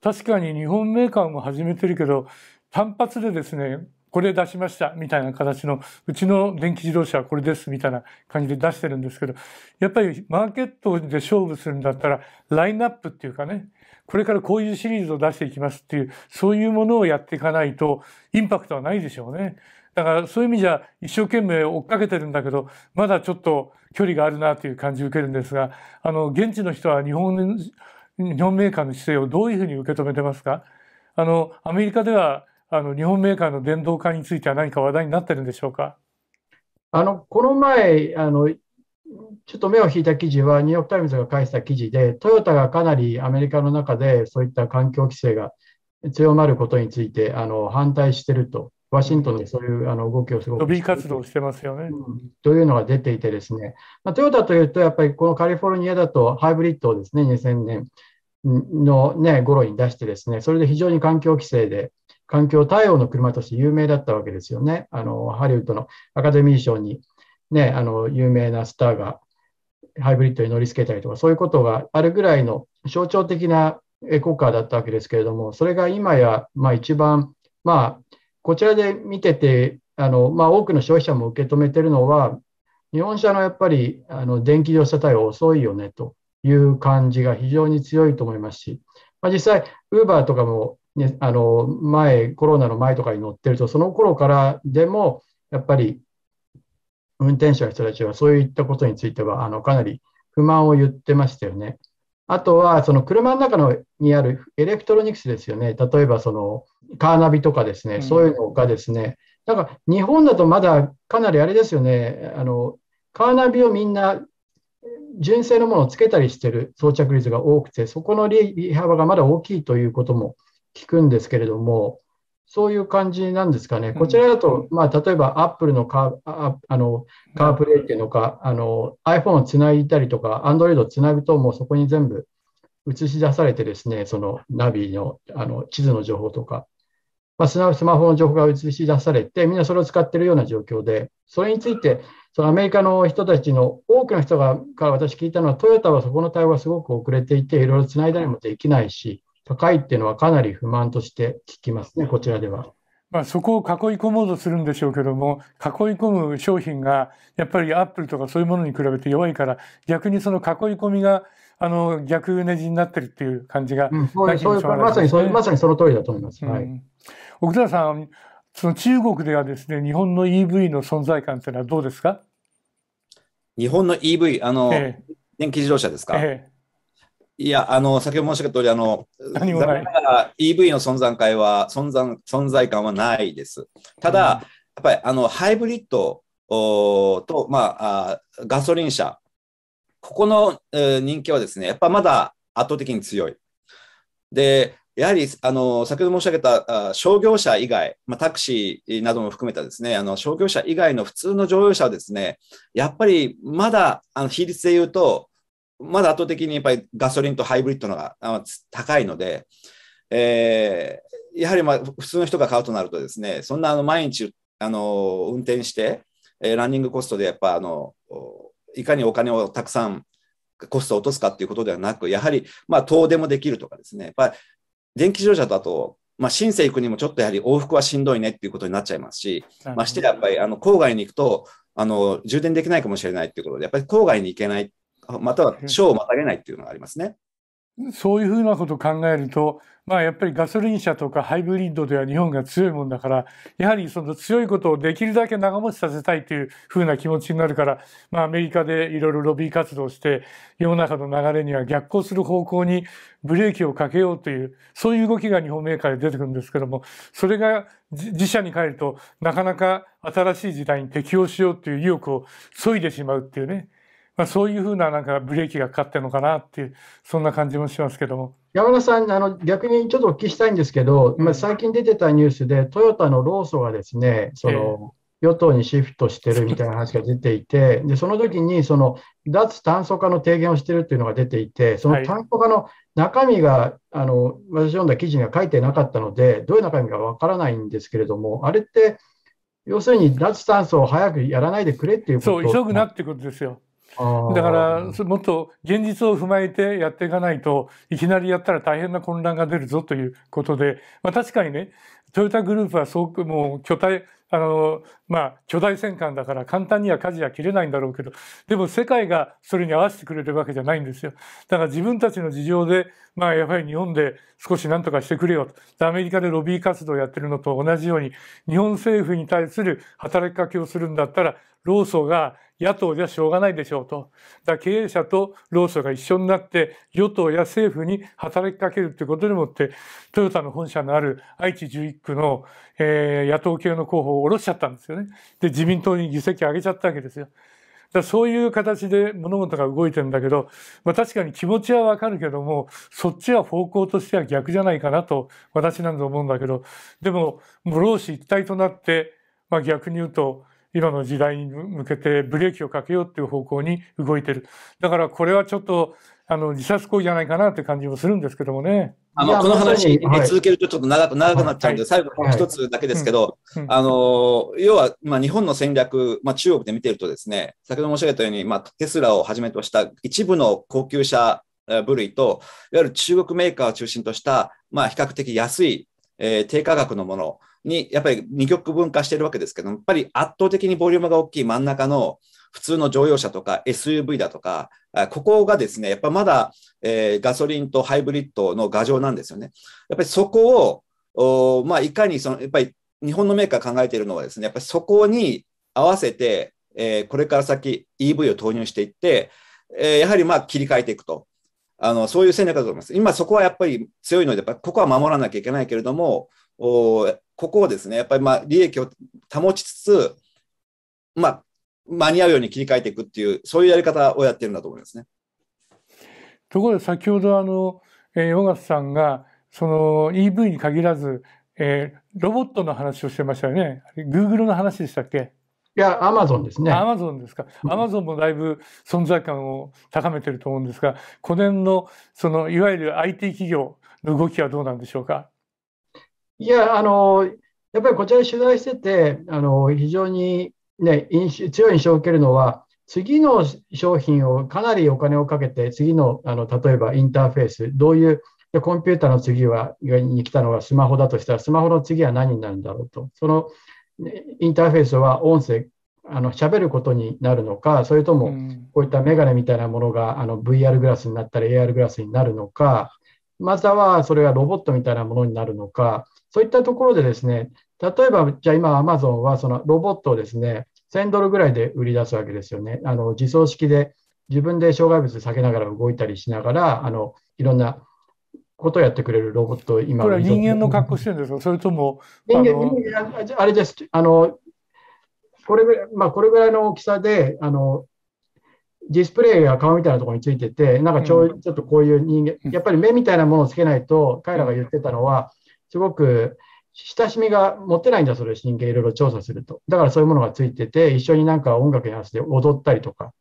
確かに日本メーカーも始めてるけど単発でですねこれ出しましたみたいな形のうちの電気自動車はこれですみたいな感じで出してるんですけどやっぱりマーケットで勝負するんだったらラインナップっていうかねこれからこういうシリーズを出していきますっていうそういうものをやっていかないとインパクトはないでしょうね。だからそういう意味じゃ一生懸命追っかけてるんだけどまだちょっと距離があるなという感じを受けるんですがあの現地の人は日本日本メーカーの姿勢をどういうふうに受け止めてますか？あのアメリカではあの日本メーカーの電動化については何か話題になってるんでしょうか？あのこの前あの、ちょっと目を引いた記事は、ニューヨーク・タイムズが書いた記事で、トヨタがかなりアメリカの中でそういった環境規制が強まることについてあの反対していると。ワシントンでそういうあの動きをすごく。ロビー活動してますよね、うん。というのが出ていてですね、まあ、トヨタというと、やっぱりこのカリフォルニアだとハイブリッドをですね、2000年のね、頃に出してですね、それで非常に環境規制で、環境対応の車として有名だったわけですよね。あの、ハリウッドのアカデミー賞にね、あの、有名なスターがハイブリッドに乗り付けたりとか、そういうことがあるぐらいの象徴的なエコカーだったわけですけれども、それが今や、まあ一番、まあ、こちらで見てて、あの、まあ、多くの消費者も受け止めてるのは、日本車のやっぱり、あの、電気自動車対応遅いよねという感じが非常に強いと思いますし、まあ、実際、ウーバーとかも、ね、あの、前、コロナの前とかに乗ってると、その頃からでも、やっぱり、運転手の人たちはそういったことについては、あの、かなり不満を言ってましたよね。あとは、その車の中のにあるエレクトロニクスですよね。例えば、その、カーナビとかですね、そういうのがですね、なんか日本だとまだかなりあれですよね、あの、カーナビをみんな純正のものをつけたりしてる装着率が多くて、そこの利幅がまだ大きいということも聞くんですけれども、そういう感じなんですかね。こちらだと、まあ、例えば、アップルのカーああのカープレイっていうのか、あの iPhone をつないだりとか、Android をつなぐと、もうそこに全部映し出されてですね、そのナビのあの地図の情報とか、まあ、スマホの情報が映し出されて、みんなそれを使っているような状況で、それについて、そのアメリカの人たちの多くの人がから私聞いたのは、トヨタはそこの対応がすごく遅れていて、いろいろつないだりもできないし、高いっていうのはかなり不満として聞きますね、こちらでは。まあ、そこを囲い込もうとするんでしょうけども、囲い込む商品がやっぱりアップルとかそういうものに比べて弱いから、逆にその囲い込みがあの逆ネジになってるっていう感じが、うん、そうそうまさにそまさにその通りだと思います。はい、奥田さん、その中国ではですね、日本の EV の存在感というのはどうですか？日本の EV、あの、ええ、電気自動車ですか、えいや、あの、先ほど申し上げた通り、あの、何もない EV の存在感は、存在、存在感はないです。ただ、うん、やっぱり、あの、ハイブリッドと、まあ、あガソリン車、ここの、えー、人気はですね、やっぱまだ圧倒的に強い。で、やはり、あの、先ほど申し上げたあ商業車以外、まあ、タクシーなども含めたですね、あの、商業車以外の普通の乗用車はですね、やっぱりまだ、あの、比率で言うと、まだ圧倒的にやっぱりガソリンとハイブリッドのが高いので、えー、やはりまあ普通の人が買うとなるとですね、そんなあの毎日あの運転して、えー、ランニングコストでやっぱあのいかにお金をたくさんコストを落とすかっていうことではなく、やはりまあ遠出もできるとかですね、やっぱり電気自動車だと、まあ、新生行くにもちょっとやはり往復はしんどいねっていうことになっちゃいますし、ましてやっぱりあの郊外に行くとあの充電できないかもしれないっていうことで、やっぱり郊外に行けないまたは章をまたげないっていうのがありますね。そういうふうなことを考えると、まあやっぱりガソリン車とかハイブリッドでは日本が強いもんだから、やはりその強いことをできるだけ長持ちさせたいというふうな気持ちになるから、まあアメリカでいろいろロビー活動して、世の中の流れには逆行する方向にブレーキをかけようという、そういう動きが日本メーカーで出てくるんですけども、それが自社に帰るとなかなか新しい時代に適応しようという意欲を削いでしまうっていうね、まあ、そういうふうななんかブレーキがかかってるのかなっていう、そんな感じもしますけども。山田さん、あの逆にちょっとお聞きしたいんですけど、うん、最近出てたニュースで、トヨタの労組がですね、その、与党にシフトしてるみたいな話が出ていて、でその時にその脱炭素化の提言をしてるっていうのが出ていて、その炭素化の中身が、あの私読んだ記事には書いてなかったので、どういう中身かわからないんですけれども、あれって、要するに脱炭素を早くやらないでくれっていうことそう、急ぐなってことですよ。だからもっと現実を踏まえてやっていかないといきなりやったら大変な混乱が出るぞということで、まあ、確かにねトヨタグループはそうもう巨大あのまあ巨大戦艦だから簡単には舵は切れないんだろうけどでも世界がそれに合わせてくれるわけじゃないんですよだから自分たちの事情でまあやはり日本で少し何とかしてくれよとアメリカでロビー活動をやってるのと同じように日本政府に対する働きかけをするんだったら労組が野党じゃしょうがないでしょうと。だ経営者と労組が一緒になって与党や政府に働きかけるということでもってトヨタの本社のある愛知11区の、えー、野党系の候補を下ろしちゃったんですよね。で自民党に議席上げちゃったわけですよ。だそういう形で物事が動いてるんだけど、まあ、確かに気持ちはわかるけどもそっちは方向としては逆じゃないかなと私なんて思うんだけどでも諸労使一体となって、まあ、逆に言うと今の時代に向けてブレーキをかけようっていう方向に動いてる。だからこれはちょっと、あの、自殺行為じゃないかなって感じもするんですけどもね。あの、この話、はい、続けるとちょっと長く、長くなっちゃうんで、はい、最後一つだけですけど、あの、要は、まあ、日本の戦略、まあ、中国で見てるとですね、先ほど申し上げたように、まあ、テスラをはじめとした一部の高級車部類と、いわゆる中国メーカーを中心とした、まあ、比較的安い、えー、低価格のもの、にやっぱり二極分化してるわけですけどやっぱり圧倒的にボリュームが大きい真ん中の普通の乗用車とか SUV だとか、ここがですね、やっぱまだ、えー、ガソリンとハイブリッドの牙城なんですよね。やっぱりそこを、おまあ、いかにその、やっぱり日本のメーカー考えているのはですね、やっぱりそこに合わせて、えー、これから先 EV を投入していって、えー、やはりまあ切り替えていくと。あのそういう戦略だと思います。今そこはやっぱり強いので、やっぱここは守らなきゃいけないけれども、おここをですね、やっぱりまあ利益を保ちつつ、まあ、間に合うように切り替えていくっていう、そういうやり方をやってるんだと思いますね。ところで先ほどあの、えー、小笠さんが、その EV に限らず、えー、ロボットの話をしてましたよね。Google の話でしたっけ？いや、アマゾンですね。アマゾンですか。アマゾンもだいぶ存在感を高めてると思うんですが、この辺の、その、いわゆる IT 企業の動きはどうなんでしょうか？いや、あの、やっぱりこちらで取材してて、あの、非常にね、印強い印象を受けるのは、次の商品をかなりお金をかけて、次の、あの、例えばインターフェース、どういうで、コンピューターの次は、に来たのがスマホだとしたら、スマホの次は何になるんだろうと。そのインターフェースは音声、あの喋ることになるのか、それともこういったメガネみたいなものがあの VR グラスになったり AR グラスになるのか、またはそれがロボットみたいなものになるのか、そういったところでですね、例えば、じゃあ今、アマゾンはそのロボットをですね、1000ドルぐらいで売り出すわけですよね。あの自走式で自分で障害物避けながら動いたりしながら、あのいろんなことをやってくれるロボット今これは人間の格好してるんですかそれとも。人間、あれです。あの、これぐらい、まあ、これぐらいの大きさで、あの、ディスプレイが顔みたいなところについてて、なんかちょ,、うん、ちょっとこういう人間、やっぱり目みたいなものをつけないと、彼らが言ってたのは、すごく親しみが持てないんだそうです、人間いろいろ調査すると。だからそういうものがついてて、一緒になんか音楽に合わせて踊ったりとか。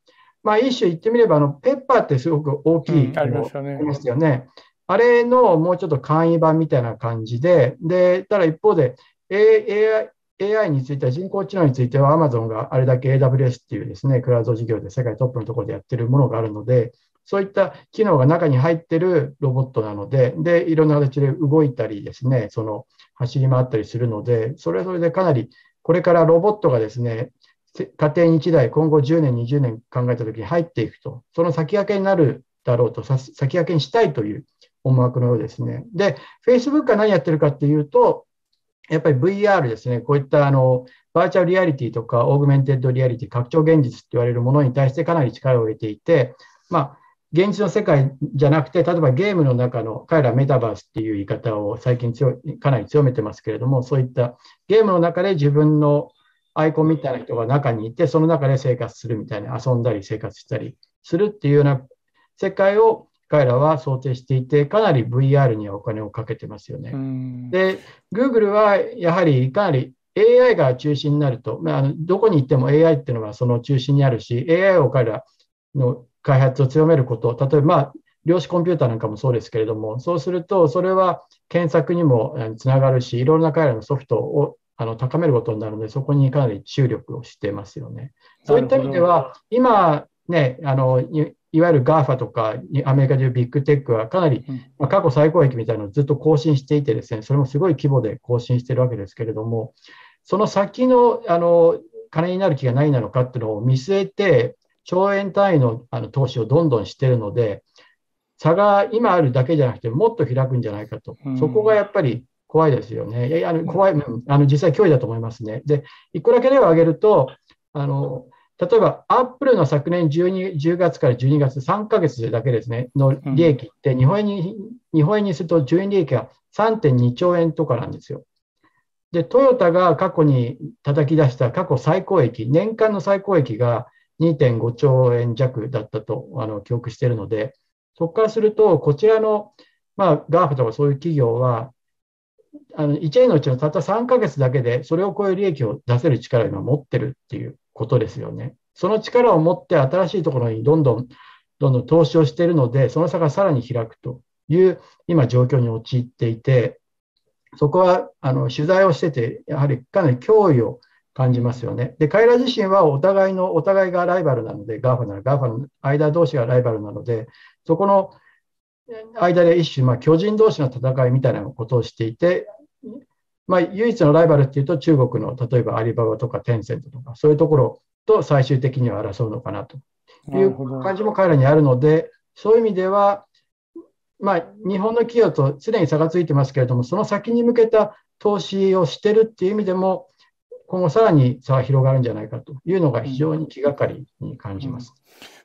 まあ一種言ってみれば、あの、ペッパーってすごく大きい、うん、ありましたね。よね。あれのもうちょっと簡易版みたいな感じで、で、ただ一方で、AI, AI については、人工知能については Amazon があれだけ AWS っていうですね、クラウド事業で世界トップのところでやってるものがあるので、そういった機能が中に入ってるロボットなので、で、いろんな形で動いたりですね、その走り回ったりするので、それはそれでかなり、これからロボットがですね、家庭に1台、今後10年、20年考えたときに入っていくと、その先駆けになるだろうと、先駆けにしたいという思惑のようですね。で、Facebook が何やってるかっていうと、やっぱり VR ですね、こういったあのバーチャルリアリティとか augmented reality、拡張現実って言われるものに対してかなり力を入れていて、まあ、現実の世界じゃなくて、例えばゲームの中の彼らメタバースっていう言い方を最近強かなり強めてますけれども、そういったゲームの中で自分のアイコンみたいな人が中にいて、その中で生活するみたいな、遊んだり生活したりするっていうような世界を彼らは想定していて、かなり VR にはお金をかけてますよね。で、Google はやはりかなり AI が中心になると、まあ、どこに行っても AI っていうのはその中心にあるし、AI を彼らの開発を強めること、例えば、まあ、量子コンピューターなんかもそうですけれども、そうすると、それは検索にもつながるし、いろんな彼らのソフトをあの高めることになるので、そこにかなり注力をしてますよね。そういった意味では、今、ね、あのいわゆる GAFA とかアメリカでいうビッグテックはかなり、まあ、過去最高益みたいなのをずっと更新していてですね、それもすごい規模で更新しているわけですけれども、その先のあの金になる気がないなのかっていうのを見据えて、兆円単位のあの投資をどんどんしているので、差が今あるだけじゃなくて、もっと開くんじゃないかと、そこがやっぱり怖いですよね。いやあの怖い、あの実際脅威だと思いますね。で、一個だけ例を挙げると、あの例えば、アップルの昨年 12, 10月から12月、3ヶ月だけですね、の利益って、日本円に、日本円にすると10円利益が3.2兆円とかなんですよ。で、トヨタが過去に叩き出した過去最高益、年間の最高益が2.5兆円弱だったとあの記憶しているので、そこからすると、こちらの、まあ、ガーフとかそういう企業は、あの1年のうちのたった3ヶ月だけで、それを超える利益を出せる力を今持ってるっていうことですよね。その力を持って新しいところにどんどん、どんどん投資をしているので、その差がさらに開くという今状況に陥っていて、そこはあの取材をしてて、やはりかなり脅威を感じますよね。で、彼ら自身はお互いの、お互いがライバルなので、GAFA なら GAFA の間同士がライバルなので、そこの間で一種、まあ、巨人同士の戦いみたいなことをしていて、まあ、唯一のライバルっていうと中国の例えばアリババとかテンセントとかそういうところと最終的には争うのかなという感じも彼らにあるのでそういう意味では、まあ、日本の企業と常に差がついてますけれどもその先に向けた投資をしてるっていう意味でも今後さらに差が広がるんじゃないかというのが非常に気がかりに感じます。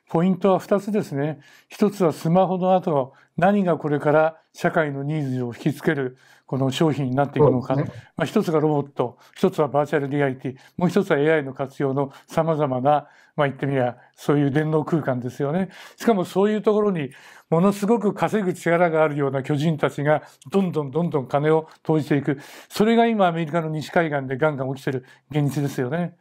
ポイントは2つですね。1つはスマホの後何がこれから社会のニーズを引きつけるこの商品になっていくのか、ね、まあ、一つがロボット。一つはバーチャルリアリティ。もう一つは AI の活用のさまざまな、まあ、言ってみりゃそういう電脳空間ですよねしかもそういうところにものすごく稼ぐ力があるような巨人たちがどんどんどんどん金を投じていくそれが今アメリカの西海岸でガンガン起きてる現実ですよね。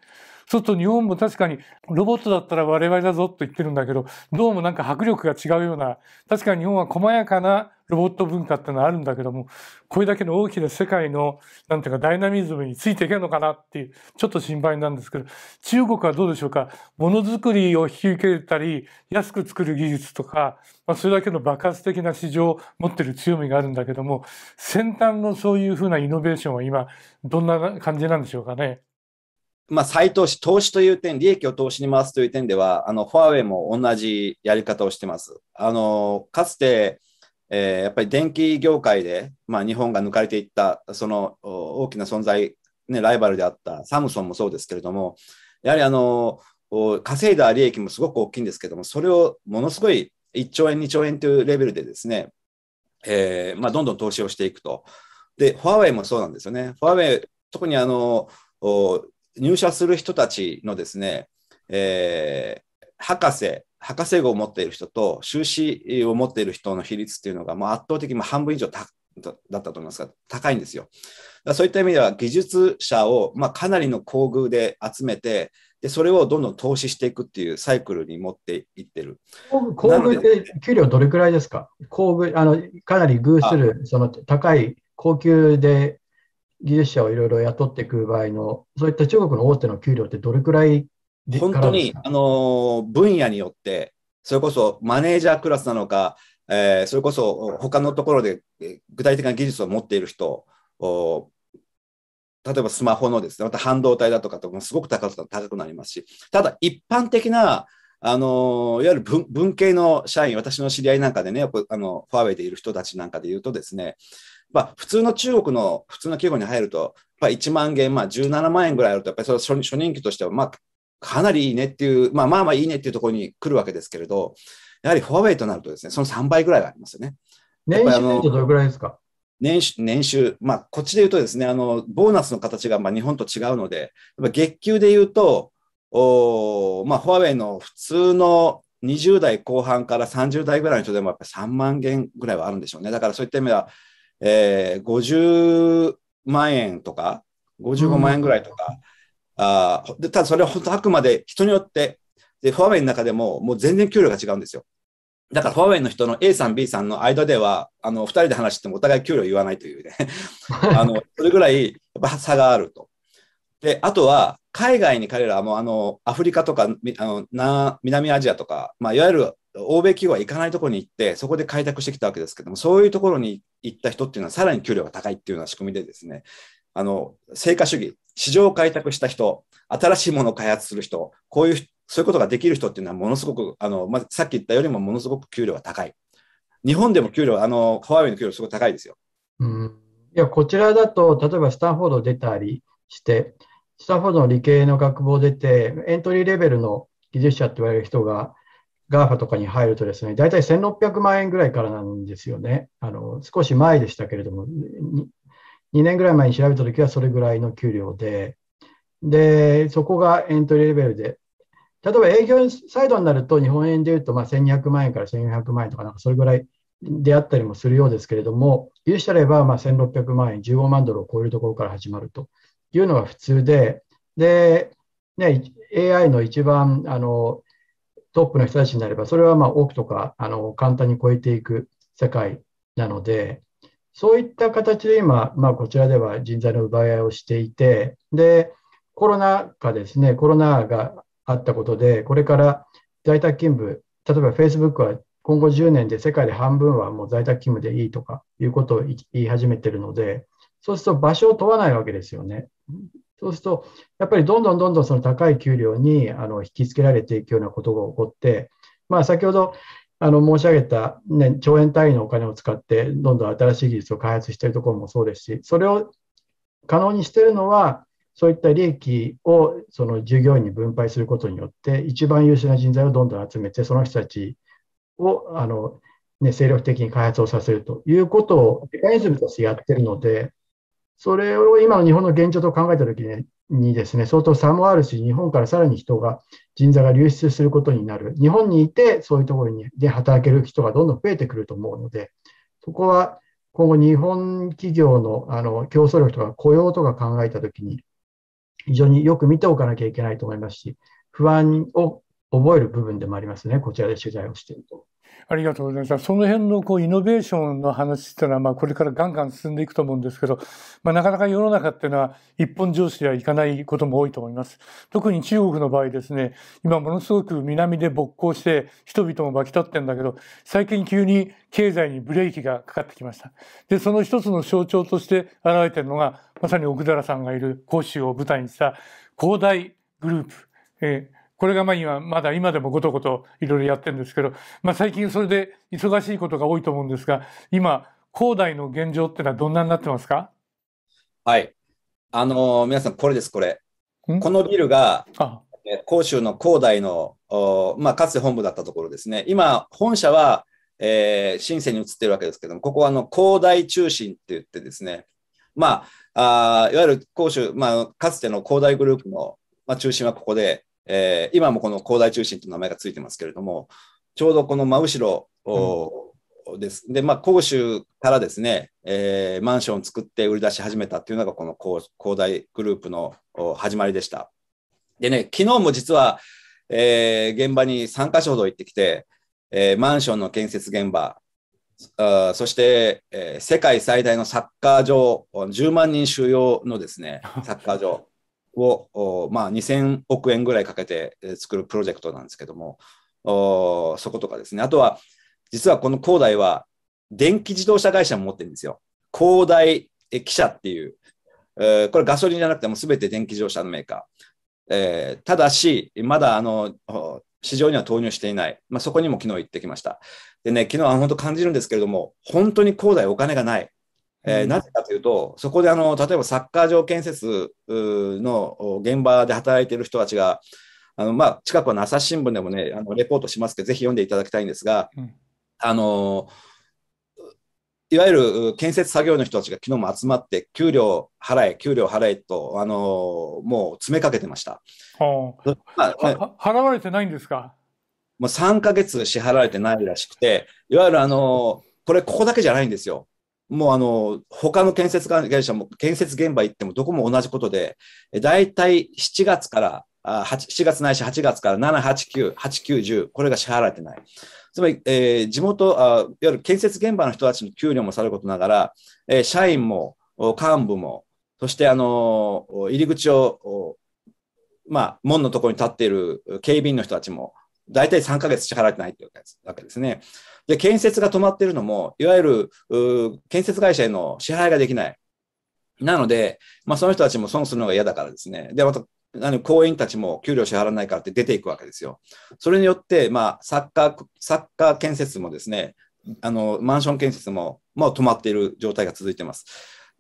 そうすると日本も確かにロボットだったら我々だぞと言ってるんだけど、どうもなんか迫力が違うような、確かに日本は細やかなロボット文化ってのはあるんだけども、これだけの大きな世界の、なんていうかダイナミズムについていけるのかなっていう、ちょっと心配なんですけど、中国はどうでしょうか、ものづくりを引き受けたり、安く作る技術とか、まあ、それだけの爆発的な市場を持ってる強みがあるんだけども、先端のそういうふうなイノベーションは今、どんな感じなんでしょうかね？まあ、再投資、投資という点、利益を投資に回すという点では、あの、ファーウェイも同じやり方をしてます。あの、かつて、えー、やっぱり電気業界で、まあ、日本が抜かれていった、その大きな存在、ね、ライバルであったサムソンもそうですけれども、やはりあの、稼いだ利益もすごく大きいんですけども、それをものすごい1兆円、2兆円というレベルでですね、えーまあ、どんどん投資をしていくと。で、ファーウェイもそうなんですよね。ファーウェイ、特にあの、入社する人たちのですね、えー、博士、博士号を持っている人と修士を持っている人の比率っていうのが、まあ、圧倒的に半分以上だったと思いますが、高いんですよ。そういった意味では、技術者を、まあ、かなりの厚遇で集めて、でそれをどんどん投資していくっていうサイクルに持っていってる。厚遇って給料どれくらいですか？厚遇あのかなり偶するその高い高級で技術者をいろいろ雇っていく場合の、そういった中国の大手の給料ってどれくらい本当に、あの分野によって、それこそマネージャークラスなのか、えー、それこそ他のところで具体的な技術を持っている人、例えばスマホのですね、また半導体だとかともすごく高くなりますし、ただ一般的な、あのいわゆる文文系の社員、私の知り合いなんかでね、あのファーウェイでいる人たちなんかで言うとですね、まあ、普通の中国の普通の企業に入ると、まあ、1万元、まあ、17万円ぐらいあると、やっぱりそれ初任給としては、まあ、かなりいいねっていう、まあまあまあいいねっていうところに来るわけですけれど、やはりフォアウェイとなるとですね、その3倍ぐらいはありますよね。年収ってどれぐらいですか？年収、年収、まあ、こっちで言うとですね、あの、ボーナスの形がまあ日本と違うので、月給で言うと、おまあ、フォアウェイの普通の20代後半から30代ぐらいの人でもやっぱり3万元ぐらいはあるんでしょうね。だからそういった意味では、えー、50万円とか、55万円ぐらいとか、うん、あでただそれは本当あくまで人によって、で、フォアウェイの中でももう全然給料が違うんですよ。だからフォアウェイの人の A さん、B さんの間では、あの、二人で話してもお互い給料言わないというね。あの、それぐらいやっぱ差があると。で、あとは、海外に彼らはもう、あの、アフリカとか、あのな南アジアとか、まあ、いわゆる欧米企業は行かないところに行って、そこで開拓してきたわけですけども、そういうところに行った人っていうのは、さらに給料が高いっていうような仕組みでですね、あの、成果主義、市場を開拓した人、新しいものを開発する人、こういう、そういうことができる人っていうのは、ものすごく、あの、まさっき言ったよりもものすごく給料が高い。日本でも給料、あの、ハワイの給料すごい高いですよ。うん。いや、こちらだと、例えばスタンフォード出たりして、スタンフォードの理系の学部を出て、エントリーレベルの技術者って言われる人が、GAFA とかに入るとですね、大体1600万円ぐらいからなんですよね。あの、少し前でしたけれども、2年ぐらい前に調べたときはそれぐらいの給料で、で、そこがエントリーレベルで、例えば営業サイドになると日本円で言うとまあ1200万円から1400万円とかなんかそれぐらいであったりもするようですけれども、言うしたらばまあ1600万円、15万ドルを超えるところから始まると。いうのが普通で、で、ね、AI の一番あのトップの人たちになれば、それはまあ億とかあの簡単に超えていく世界なので、そういった形で今、まあ、こちらでは人材の奪い合いをしていて、で、コロナ禍ですね、コロナがあったことで、これから在宅勤務、例えば Facebook は今後10年で世界で半分はもう在宅勤務でいいとかいうことを言い始めてるので、そうすると場所を問わないわけですよね。そうすると、やっぱりどんどんどんどんその高い給料にあの引き付けられていくようなことが起こって、まあ、先ほどあの申し上げた、ね、兆円単位のお金を使って、どんどん新しい技術を開発しているところもそうですし、それを可能にしているのは、そういった利益をその従業員に分配することによって、一番優秀な人材をどんどん集めて、その人たちをあのね、精力的に開発をさせるということをメカニズムとしてやっているので、それを今の日本の現状と考えたときにですね、相当差もあるし、日本からさらに人が、人材が流出することになる。日本にいて、そういうところにで働ける人がどんどん増えてくると思うので、そこは今後日本企業のあの競争力とか雇用とか考えたときに、非常によく見ておかなきゃいけないと思いますし、不安を覚える部分でもありますね、こちらで取材をしていると。ありがとうございます。その辺のこうイノベーションの話っていうのは、まあ、これからガンガン進んでいくと思うんですけど、まあ、なかなか世の中っていうのは一本上司ではいかないことも多いと思います。特に中国の場合ですね、今ものすごく南で勃興して人々も巻き取ってんだけど、最近急に経済にブレーキがかかってきました。で、その一つの象徴として現れてるのが、まさに奥寺さんがいる講習を舞台にした広大グループ。えーこれがまあ今、まだ今でもごとごといろいろやってるんですけど、まあ最近それで忙しいことが多いと思うんですが、今、広大の現状ってのはどんなになってますか？はい。あのー、皆さん、これです、これ。このビルが、広州の広大の、まあ、かつて本部だったところですね。今、本社は、えー、深センに移ってるわけですけども、ここはあの広大中心って言ってですね、まあ、あいわゆる広州、まあ、かつての広大グループの、まあ、中心はここで、えー、今もこの広大中心という名前がついてますけれども、ちょうどこの真後ろです。うん、で、まあ、甲州からですね、えー、マンションを作って売り出し始めたっていうのが、この広大グループの始まりでした。でね、昨日も実は、えー、現場に3カ所ほど行ってきて、えー、マンションの建設現場、あそして、えー、世界最大のサッカー場、10万人収容のですね、サッカー場。を、まあ、2000億円ぐらいかけて作るプロジェクトなんですけども、そことかですね。あとは、実はこの広大は電気自動車会社も持ってるんですよ。広大汽車っていう、えー、これガソリンじゃなくても全て電気自動車のメーカー。えー、ただし、まだあの市場には投入していない。まあ、そこにも昨日行ってきました。でね、昨日は本当感じるんですけれども、本当に広大お金がない。えー、なぜかというと、そこであの例えばサッカー場建設の現場で働いている人たちが、あのまあ、近くは朝日新聞でもね、あのレポートしますけど、ぜひ読んでいただきたいんですが、うん、あのいわゆる建設作業の人たちが昨日も集まって、給料払え、給料払えと、あのもう詰めかけてました。はあ。まあ、払われてないんですか？もう3か月支払われてないらしくて、いわゆるあのこれ、ここだけじゃないんですよ。もうあの、他の建設会社も、建設現場行ってもどこも同じことで、大体7月から、7月ないし8月から7、8、9、8、9、10、これが支払われてない。つまり、えー、地元あ、いわゆる建設現場の人たちの給料もさることながら、えー、社員も幹部も、そしてあの入り口を、まあ、門のところに立っている警備員の人たちも、大体3ヶ月支払われてないというわけですね。で、建設が止まっているのも、いわゆる建設会社への支払いができない。なので、まあ、その人たちも損するのが嫌だからですね。で、また、あの行員たちも給料支払わないからって出ていくわけですよ。それによって、まあ、サッカー、サッカー建設もですね、あの、マンション建設も、まあ、止まっている状態が続いています。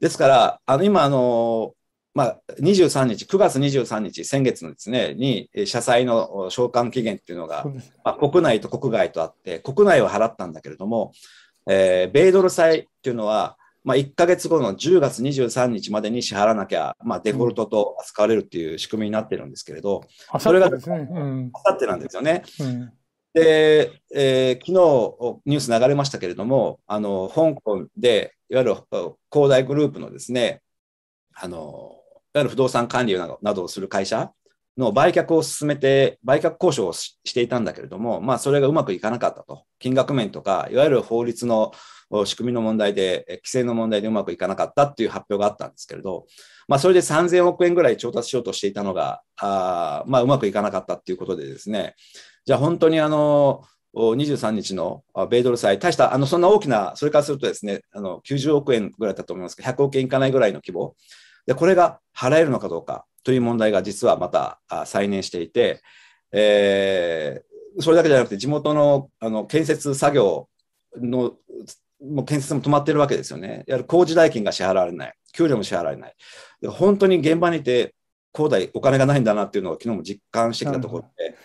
ですから、あの、今、あの、まあ、23日、9月23日、先月のですね、に、社債の償還期限っていうのが、まあ、国内と国外とあって、国内は払ったんだけれども、えー、米ドル債っていうのは、まあ、1か月後の10月23日までに支払わなきゃ、まあ、デフォルトと扱われるっていう仕組みになってるんですけれど、うん、それが、ですね、あさってなんですよね。うん。で、えー、昨日ニュース流れましたけれども、あの香港でいわゆる恒大グループのですね、あのわゆる不動産管理などをする会社の売却を進めて、売却交渉をしていたんだけれども、まあ、それがうまくいかなかったと。金額面とか、いわゆる法律の仕組みの問題で、規制の問題でうまくいかなかったっていう発表があったんですけれど、まあ、それで3000億円ぐらい調達しようとしていたのが、あまあ、うまくいかなかったっていうことでですね、じゃあ本当にあの、23日の米ドル債、大した、あの、そんな大きな、それからするとですね、あの、90億円ぐらいだと思いますけど、100億円いかないぐらいの規模。で、これが払えるのかどうかという問題が実はまた再燃していて、えー、それだけじゃなくて地元のあの建設作業のもう建設も止まってるわけですよね。やはり工事代金が支払われない、給料も支払われない。で本当に現場にいて、恒大お金がないんだなっていうのを昨日も実感してきたところで、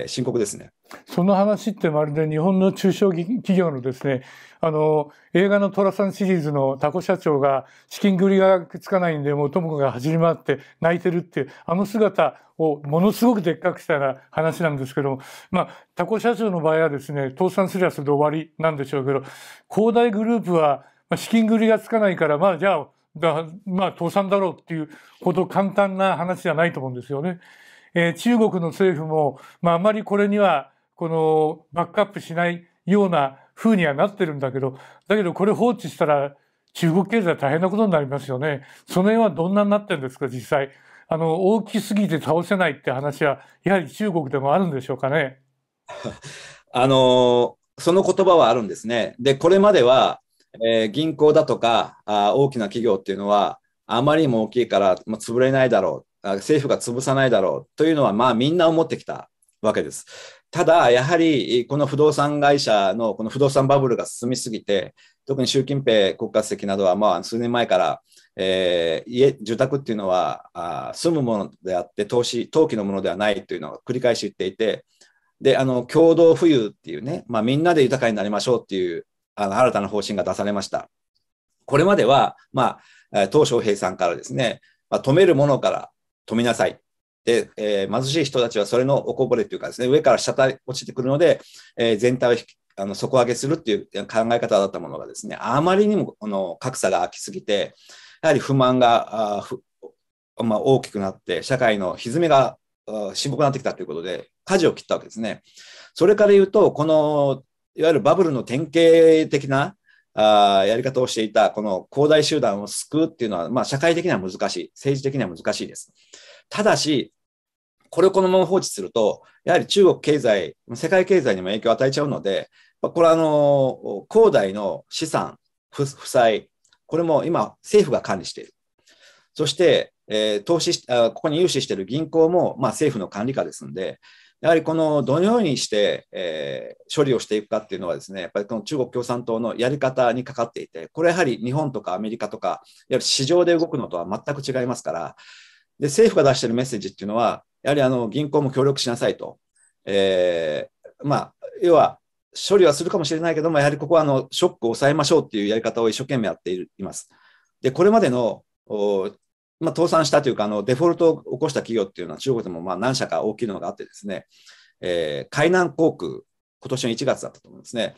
えー、深刻ですね。その話ってまるで日本の中小企業のですね、あの、映画の寅さんシリーズのタコ社長が資金繰りがつかないんで、もう友子が走り回って泣いてるっていう、あの姿をものすごくでっかくしたような話なんですけども、まあ、タコ社長の場合はですね、倒産すりゃそれで終わりなんでしょうけど、恒大グループは資金繰りがつかないから、まあ、じゃあ、だまあ、倒産だろうっていうほど簡単な話じゃないと思うんですよね。えー、中国の政府も、まあ、あまりこれには、この、バックアップしないような風にはなってるんだけど、だけどこれ放置したら、中国経済大変なことになりますよね。その辺はどんなになってるんですか、実際。あの、大きすぎて倒せないって話は、やはり中国でもあるんでしょうかね。あの、その言葉はあるんですね。で、これまでは、えー、銀行だとかあ大きな企業っていうのは、あまりにも大きいから、まあ、潰れないだろう、政府が潰さないだろうというのは、まあみんな思ってきたわけです。ただ、やはりこの不動産会社のこの不動産バブルが進みすぎて、特に習近平国家主席などは、まあ、数年前から、えー、家、住宅っていうのはあ住むものであって、投資、投機のものではないというのを繰り返し言っていて、で、あの、共同富裕っていうね、まあ、みんなで豊かになりましょうっていうあの新たな方針が出されました。これまでは、まあ、鄧小平さんからですね、まあ、止めるものから止めなさい。で、えー、貧しい人たちはそれのおこぼれというかですね、上から下落ちてくるので、えー、全体をあの底上げするっていう考え方だったものがですね、あまりにもこの格差が空きすぎて、やはり不満があふ、まあ、大きくなって、社会の歪みが深刻になってきたということで、舵を切ったわけですね。それから言うと、このいわゆるバブルの典型的なあやり方をしていたこの恒大集団を救うっていうのは、まあ、社会的には難しい、政治的には難しいです。ただし、これをこのまま放置すると、やはり中国経済、世界経済にも影響を与えちゃうので、これはあの、恒大の資産、負債、これも今、政府が管理している。そして、えー、投資あ、ここに融資している銀行も、まあ、政府の管理下ですので、やはりこのどのようにして、えー、処理をしていくかっていうのはですね、やっぱりこの中国共産党のやり方にかかっていて、これやはり日本とかアメリカとか、いわゆる市場で動くのとは全く違いますから、で政府が出しているメッセージっていうのは、やはりあの銀行も協力しなさいと。えー、まあ、要は処理はするかもしれないけども、やはりここはあのショックを抑えましょうっていうやり方を一生懸命やっています。で、これまでのまあ、倒産したというか、あのデフォルトを起こした企業っていうのは中国でもまあ何社か大きいのがあってですね、えー、海南航空、今年の1月だったと思うんですね。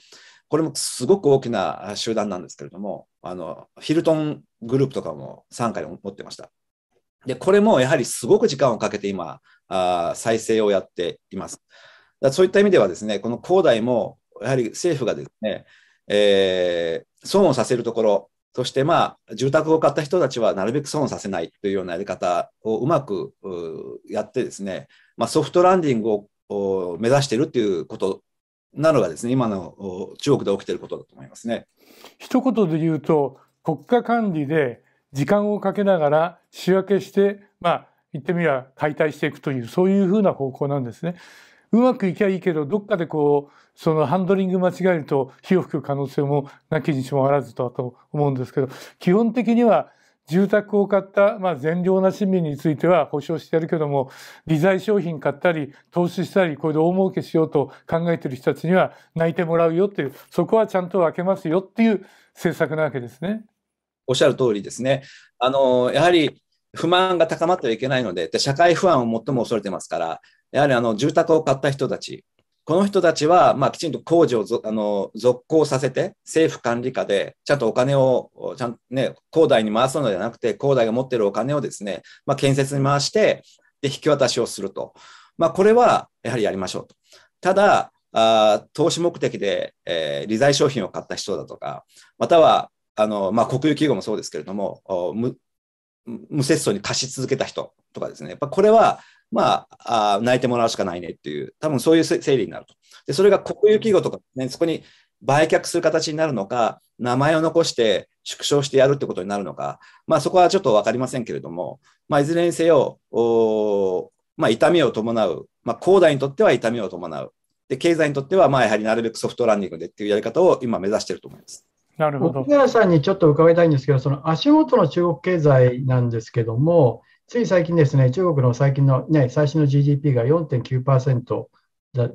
これもすごく大きな集団なんですけれども、あのヒルトングループとかも傘下に持ってました。で、これもやはりすごく時間をかけて今、あ再生をやっています。だそういった意味ではですね、この恒大もやはり政府がですね、えー、損をさせるところ、そしてまあ、住宅を買った人たちはなるべく損をさせないというようなやり方をうまくやってですね、まあ、ソフトランディングを目指しているということなのがですね、今の中国で起きていることだと思いますね。一言で言うと、国家管理で時間をかけながら仕分けして、まあ、言ってみれば解体していくという、そういうふうな方向なんですね。うまくいきゃいいけど、どっかでこう、そのハンドリング間違えると火を吹く可能性もなきにしもあらずとと思うんですけど、基本的には住宅を買った、まあ、善良な市民については保証してやるけども、理財商品買ったり、投資したり、これで大儲けしようと考えてる人たちには泣いてもらうよっていう、そこはちゃんと分けますよっていう政策なわけですね。おっしゃる通りですね。あの、やはり不満が高まってはいけないので、で社会不安を最も恐れてますから、やはりあの住宅を買った人たち、この人たちは、まあ、きちんと工事をあの続行させて、政府管理下で、ちゃんとお金を、ちゃんとね、恒大に回すのではなくて、恒大が持っているお金をですね、まあ、建設に回して、で、引き渡しをすると。まあ、これは、やはりやりましょうと。ただ、あ投資目的で、えー、理財商品を買った人だとか、または、あの、まあ、国有企業もそうですけれども、無節操に貸し続けた人とかですね、やっぱこれは、まあ、あ泣いてもらうしかないねっていう、多分そういう整理になると。で、それが国有企業とか、ね、そこに売却する形になるのか、名前を残して縮小してやるってことになるのか、まあそこはちょっと分かりませんけれども、まあいずれにせよ、まあ痛みを伴う、まあ恒大にとっては痛みを伴う。で、経済にとっては、まあやはりなるべくソフトランディングでっていうやり方を今目指していると思います。なるほど。奥寺さんにちょっと伺いたいんですけど、その足元の中国経済なんですけども、つい最近ですね、中国の最近の、ね、最新の GDP が4.9%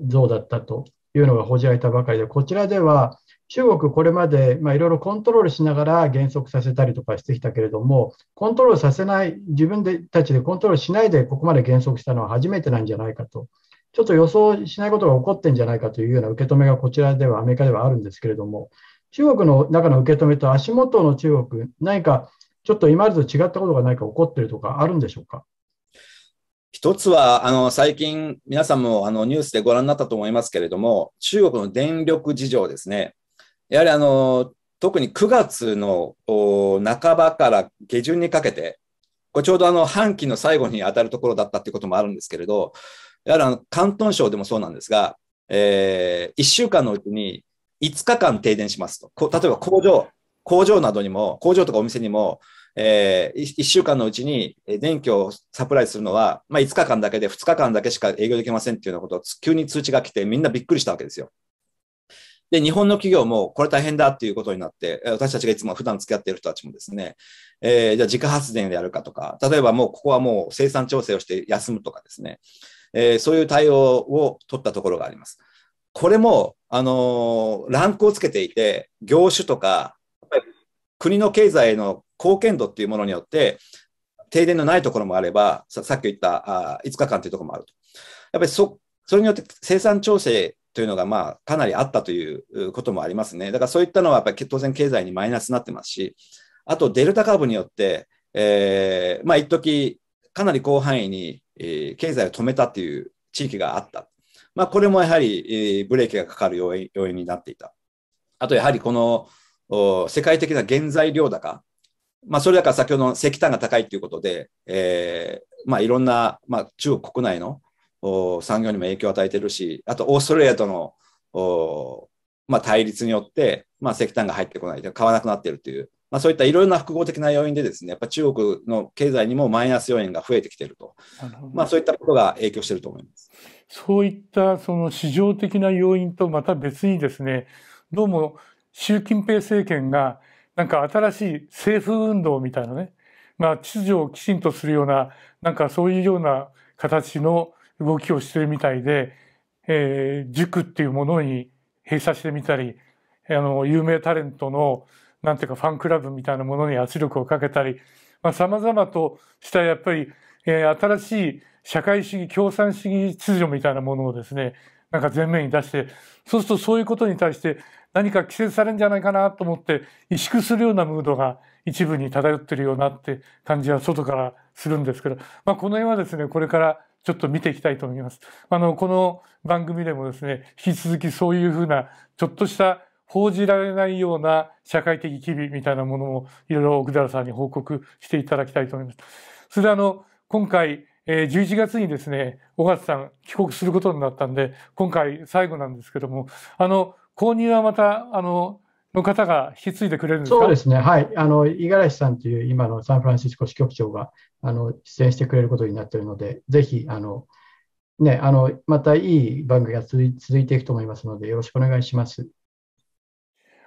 増だったというのが報じられたばかりで、こちらでは中国、これまでいろいろコントロールしながら減速させたりとかしてきたけれども、コントロールさせない、自分でたちでコントロールしないでここまで減速したのは初めてなんじゃないかと、ちょっと予想しないことが起こってんじゃないかというような受け止めがこちらでは、アメリカではあるんですけれども、中国の中の受け止めと足元の中国、何かちょっと今までと違ったことが何か起こっているとかあるんでしょうか？一つは、あの、最近、皆さんもあのニュースでご覧になったと思いますけれども、中国の電力事情ですね。やはりあの、特に9月の半ばから下旬にかけて、これちょうどあの半期の最後に当たるところだったということもあるんですけれど、やはりあの広東省でもそうなんですが、えー、1週間のうちに5日間停電しますと。こ例えば工場、工場などにも、工場とかお店にも、えー、1週間のうちに電気をサプライするのは、まあ、5日間だけで2日間だけしか営業できませんっていうようなことを急に通知が来てみんなびっくりしたわけですよ。で、日本の企業もこれ大変だっていうことになって、私たちがいつも普段付き合っている人たちもですね、えー、じゃあ自家発電でやるかとか、例えばもうここはもう生産調整をして休むとかですね、えー、そういう対応を取ったところがあります。これも、あのー、ランクをつけていて、業種とか、国の経済への貢献度っていうものによって、停電のないところもあれば、さっき言ったあ5日間というところもあると。やっぱりそそれによって生産調整というのがまあかなりあったということもありますね。だからそういったのはやっぱり当然経済にマイナスになってますし、あとデルタ株によって、えー、まあ一時かなり広範囲に、えー、経済を止めたという地域があった。まあこれもやはり、えー、ブレーキがかかる要因要因になっていた。あとやはりこの世界的な原材料高。まあそれだから先ほどの石炭が高いということで、えー、まあいろんな、まあ中国国内の産業にも影響を与えてるし、あとオーストラリアとのまあ、対立によって、まあ、石炭が入ってこない、買わなくなっているという、まあ、そういったいろいろな複合的な要因でですね、やっぱ中国の経済にもマイナス要因が増えてきていると、まあ、そういったことが影響していると思います。そういったその市場的な要因とまた別にですね、どうも習近平政権がなんか新しい政府運動みたいなね、まあ、秩序をきちんとするような、なんかそういうような形の動きをしてるみたいで、えー、塾っていうものに閉鎖してみたり、あの、有名タレントの、なんていうかファンクラブみたいなものに圧力をかけたり、まあ、様々としたやっぱり、えー、新しい社会主義、共産主義秩序みたいなものをですね、なんか前面に出して、そうするとそういうことに対して何か規制されるんじゃないかなと思って萎縮するようなムードが一部に漂ってるようなって感じは外からするんですけど、まあ、この辺はですね、これからちょっと見ていきたいと思います。あの、この番組でもですね、引き続きそういうふうな、ちょっとした報じられないような社会的機微みたいなものをいろいろ奥寺さんに報告していただきたいと思います。それであの、今回、えー、11月にですね、小勝さん帰国することになったんで、今回最後なんですけども、あの、購入はまた、あの、の方が引き継いでくれるんですか？そうですね。はい。あの、五十嵐さんという今のサンフランシスコ支局長が、あの、出演してくれることになっているので、ぜひ、あの、ね、あの、またいい番組が続い続いていくと思いますので、よろしくお願いします。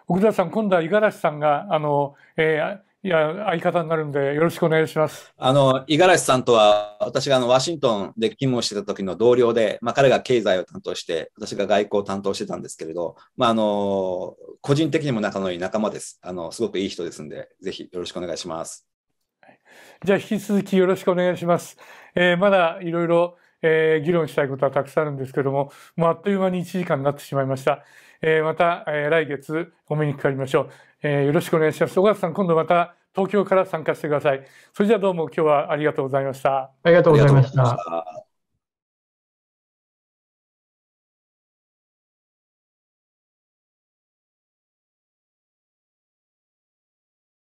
奥田さん、今度は五十嵐さんが、あの、えーいや、相方になるんで、よろしくお願いします。あの、五十嵐さんとは、私があの、ワシントンで勤務してた時の同僚で、まあ、彼が経済を担当して、私が外交を担当してたんですけれど、まあ、あの、個人的にも仲のいい仲間です。あの、すごくいい人ですんで、ぜひよろしくお願いします。じゃあ、引き続きよろしくお願いします。えー、まだいろいろ、えー、議論したいことはたくさんあるんですけども、もうあっという間に1時間になってしまいました。えー、また、えー、来月お目にかかりましょう。えー、よろしくお願いします。小川さん、今度また東京から参加してください。それじゃあどうも今日はありがとうございました。ありがとうございました。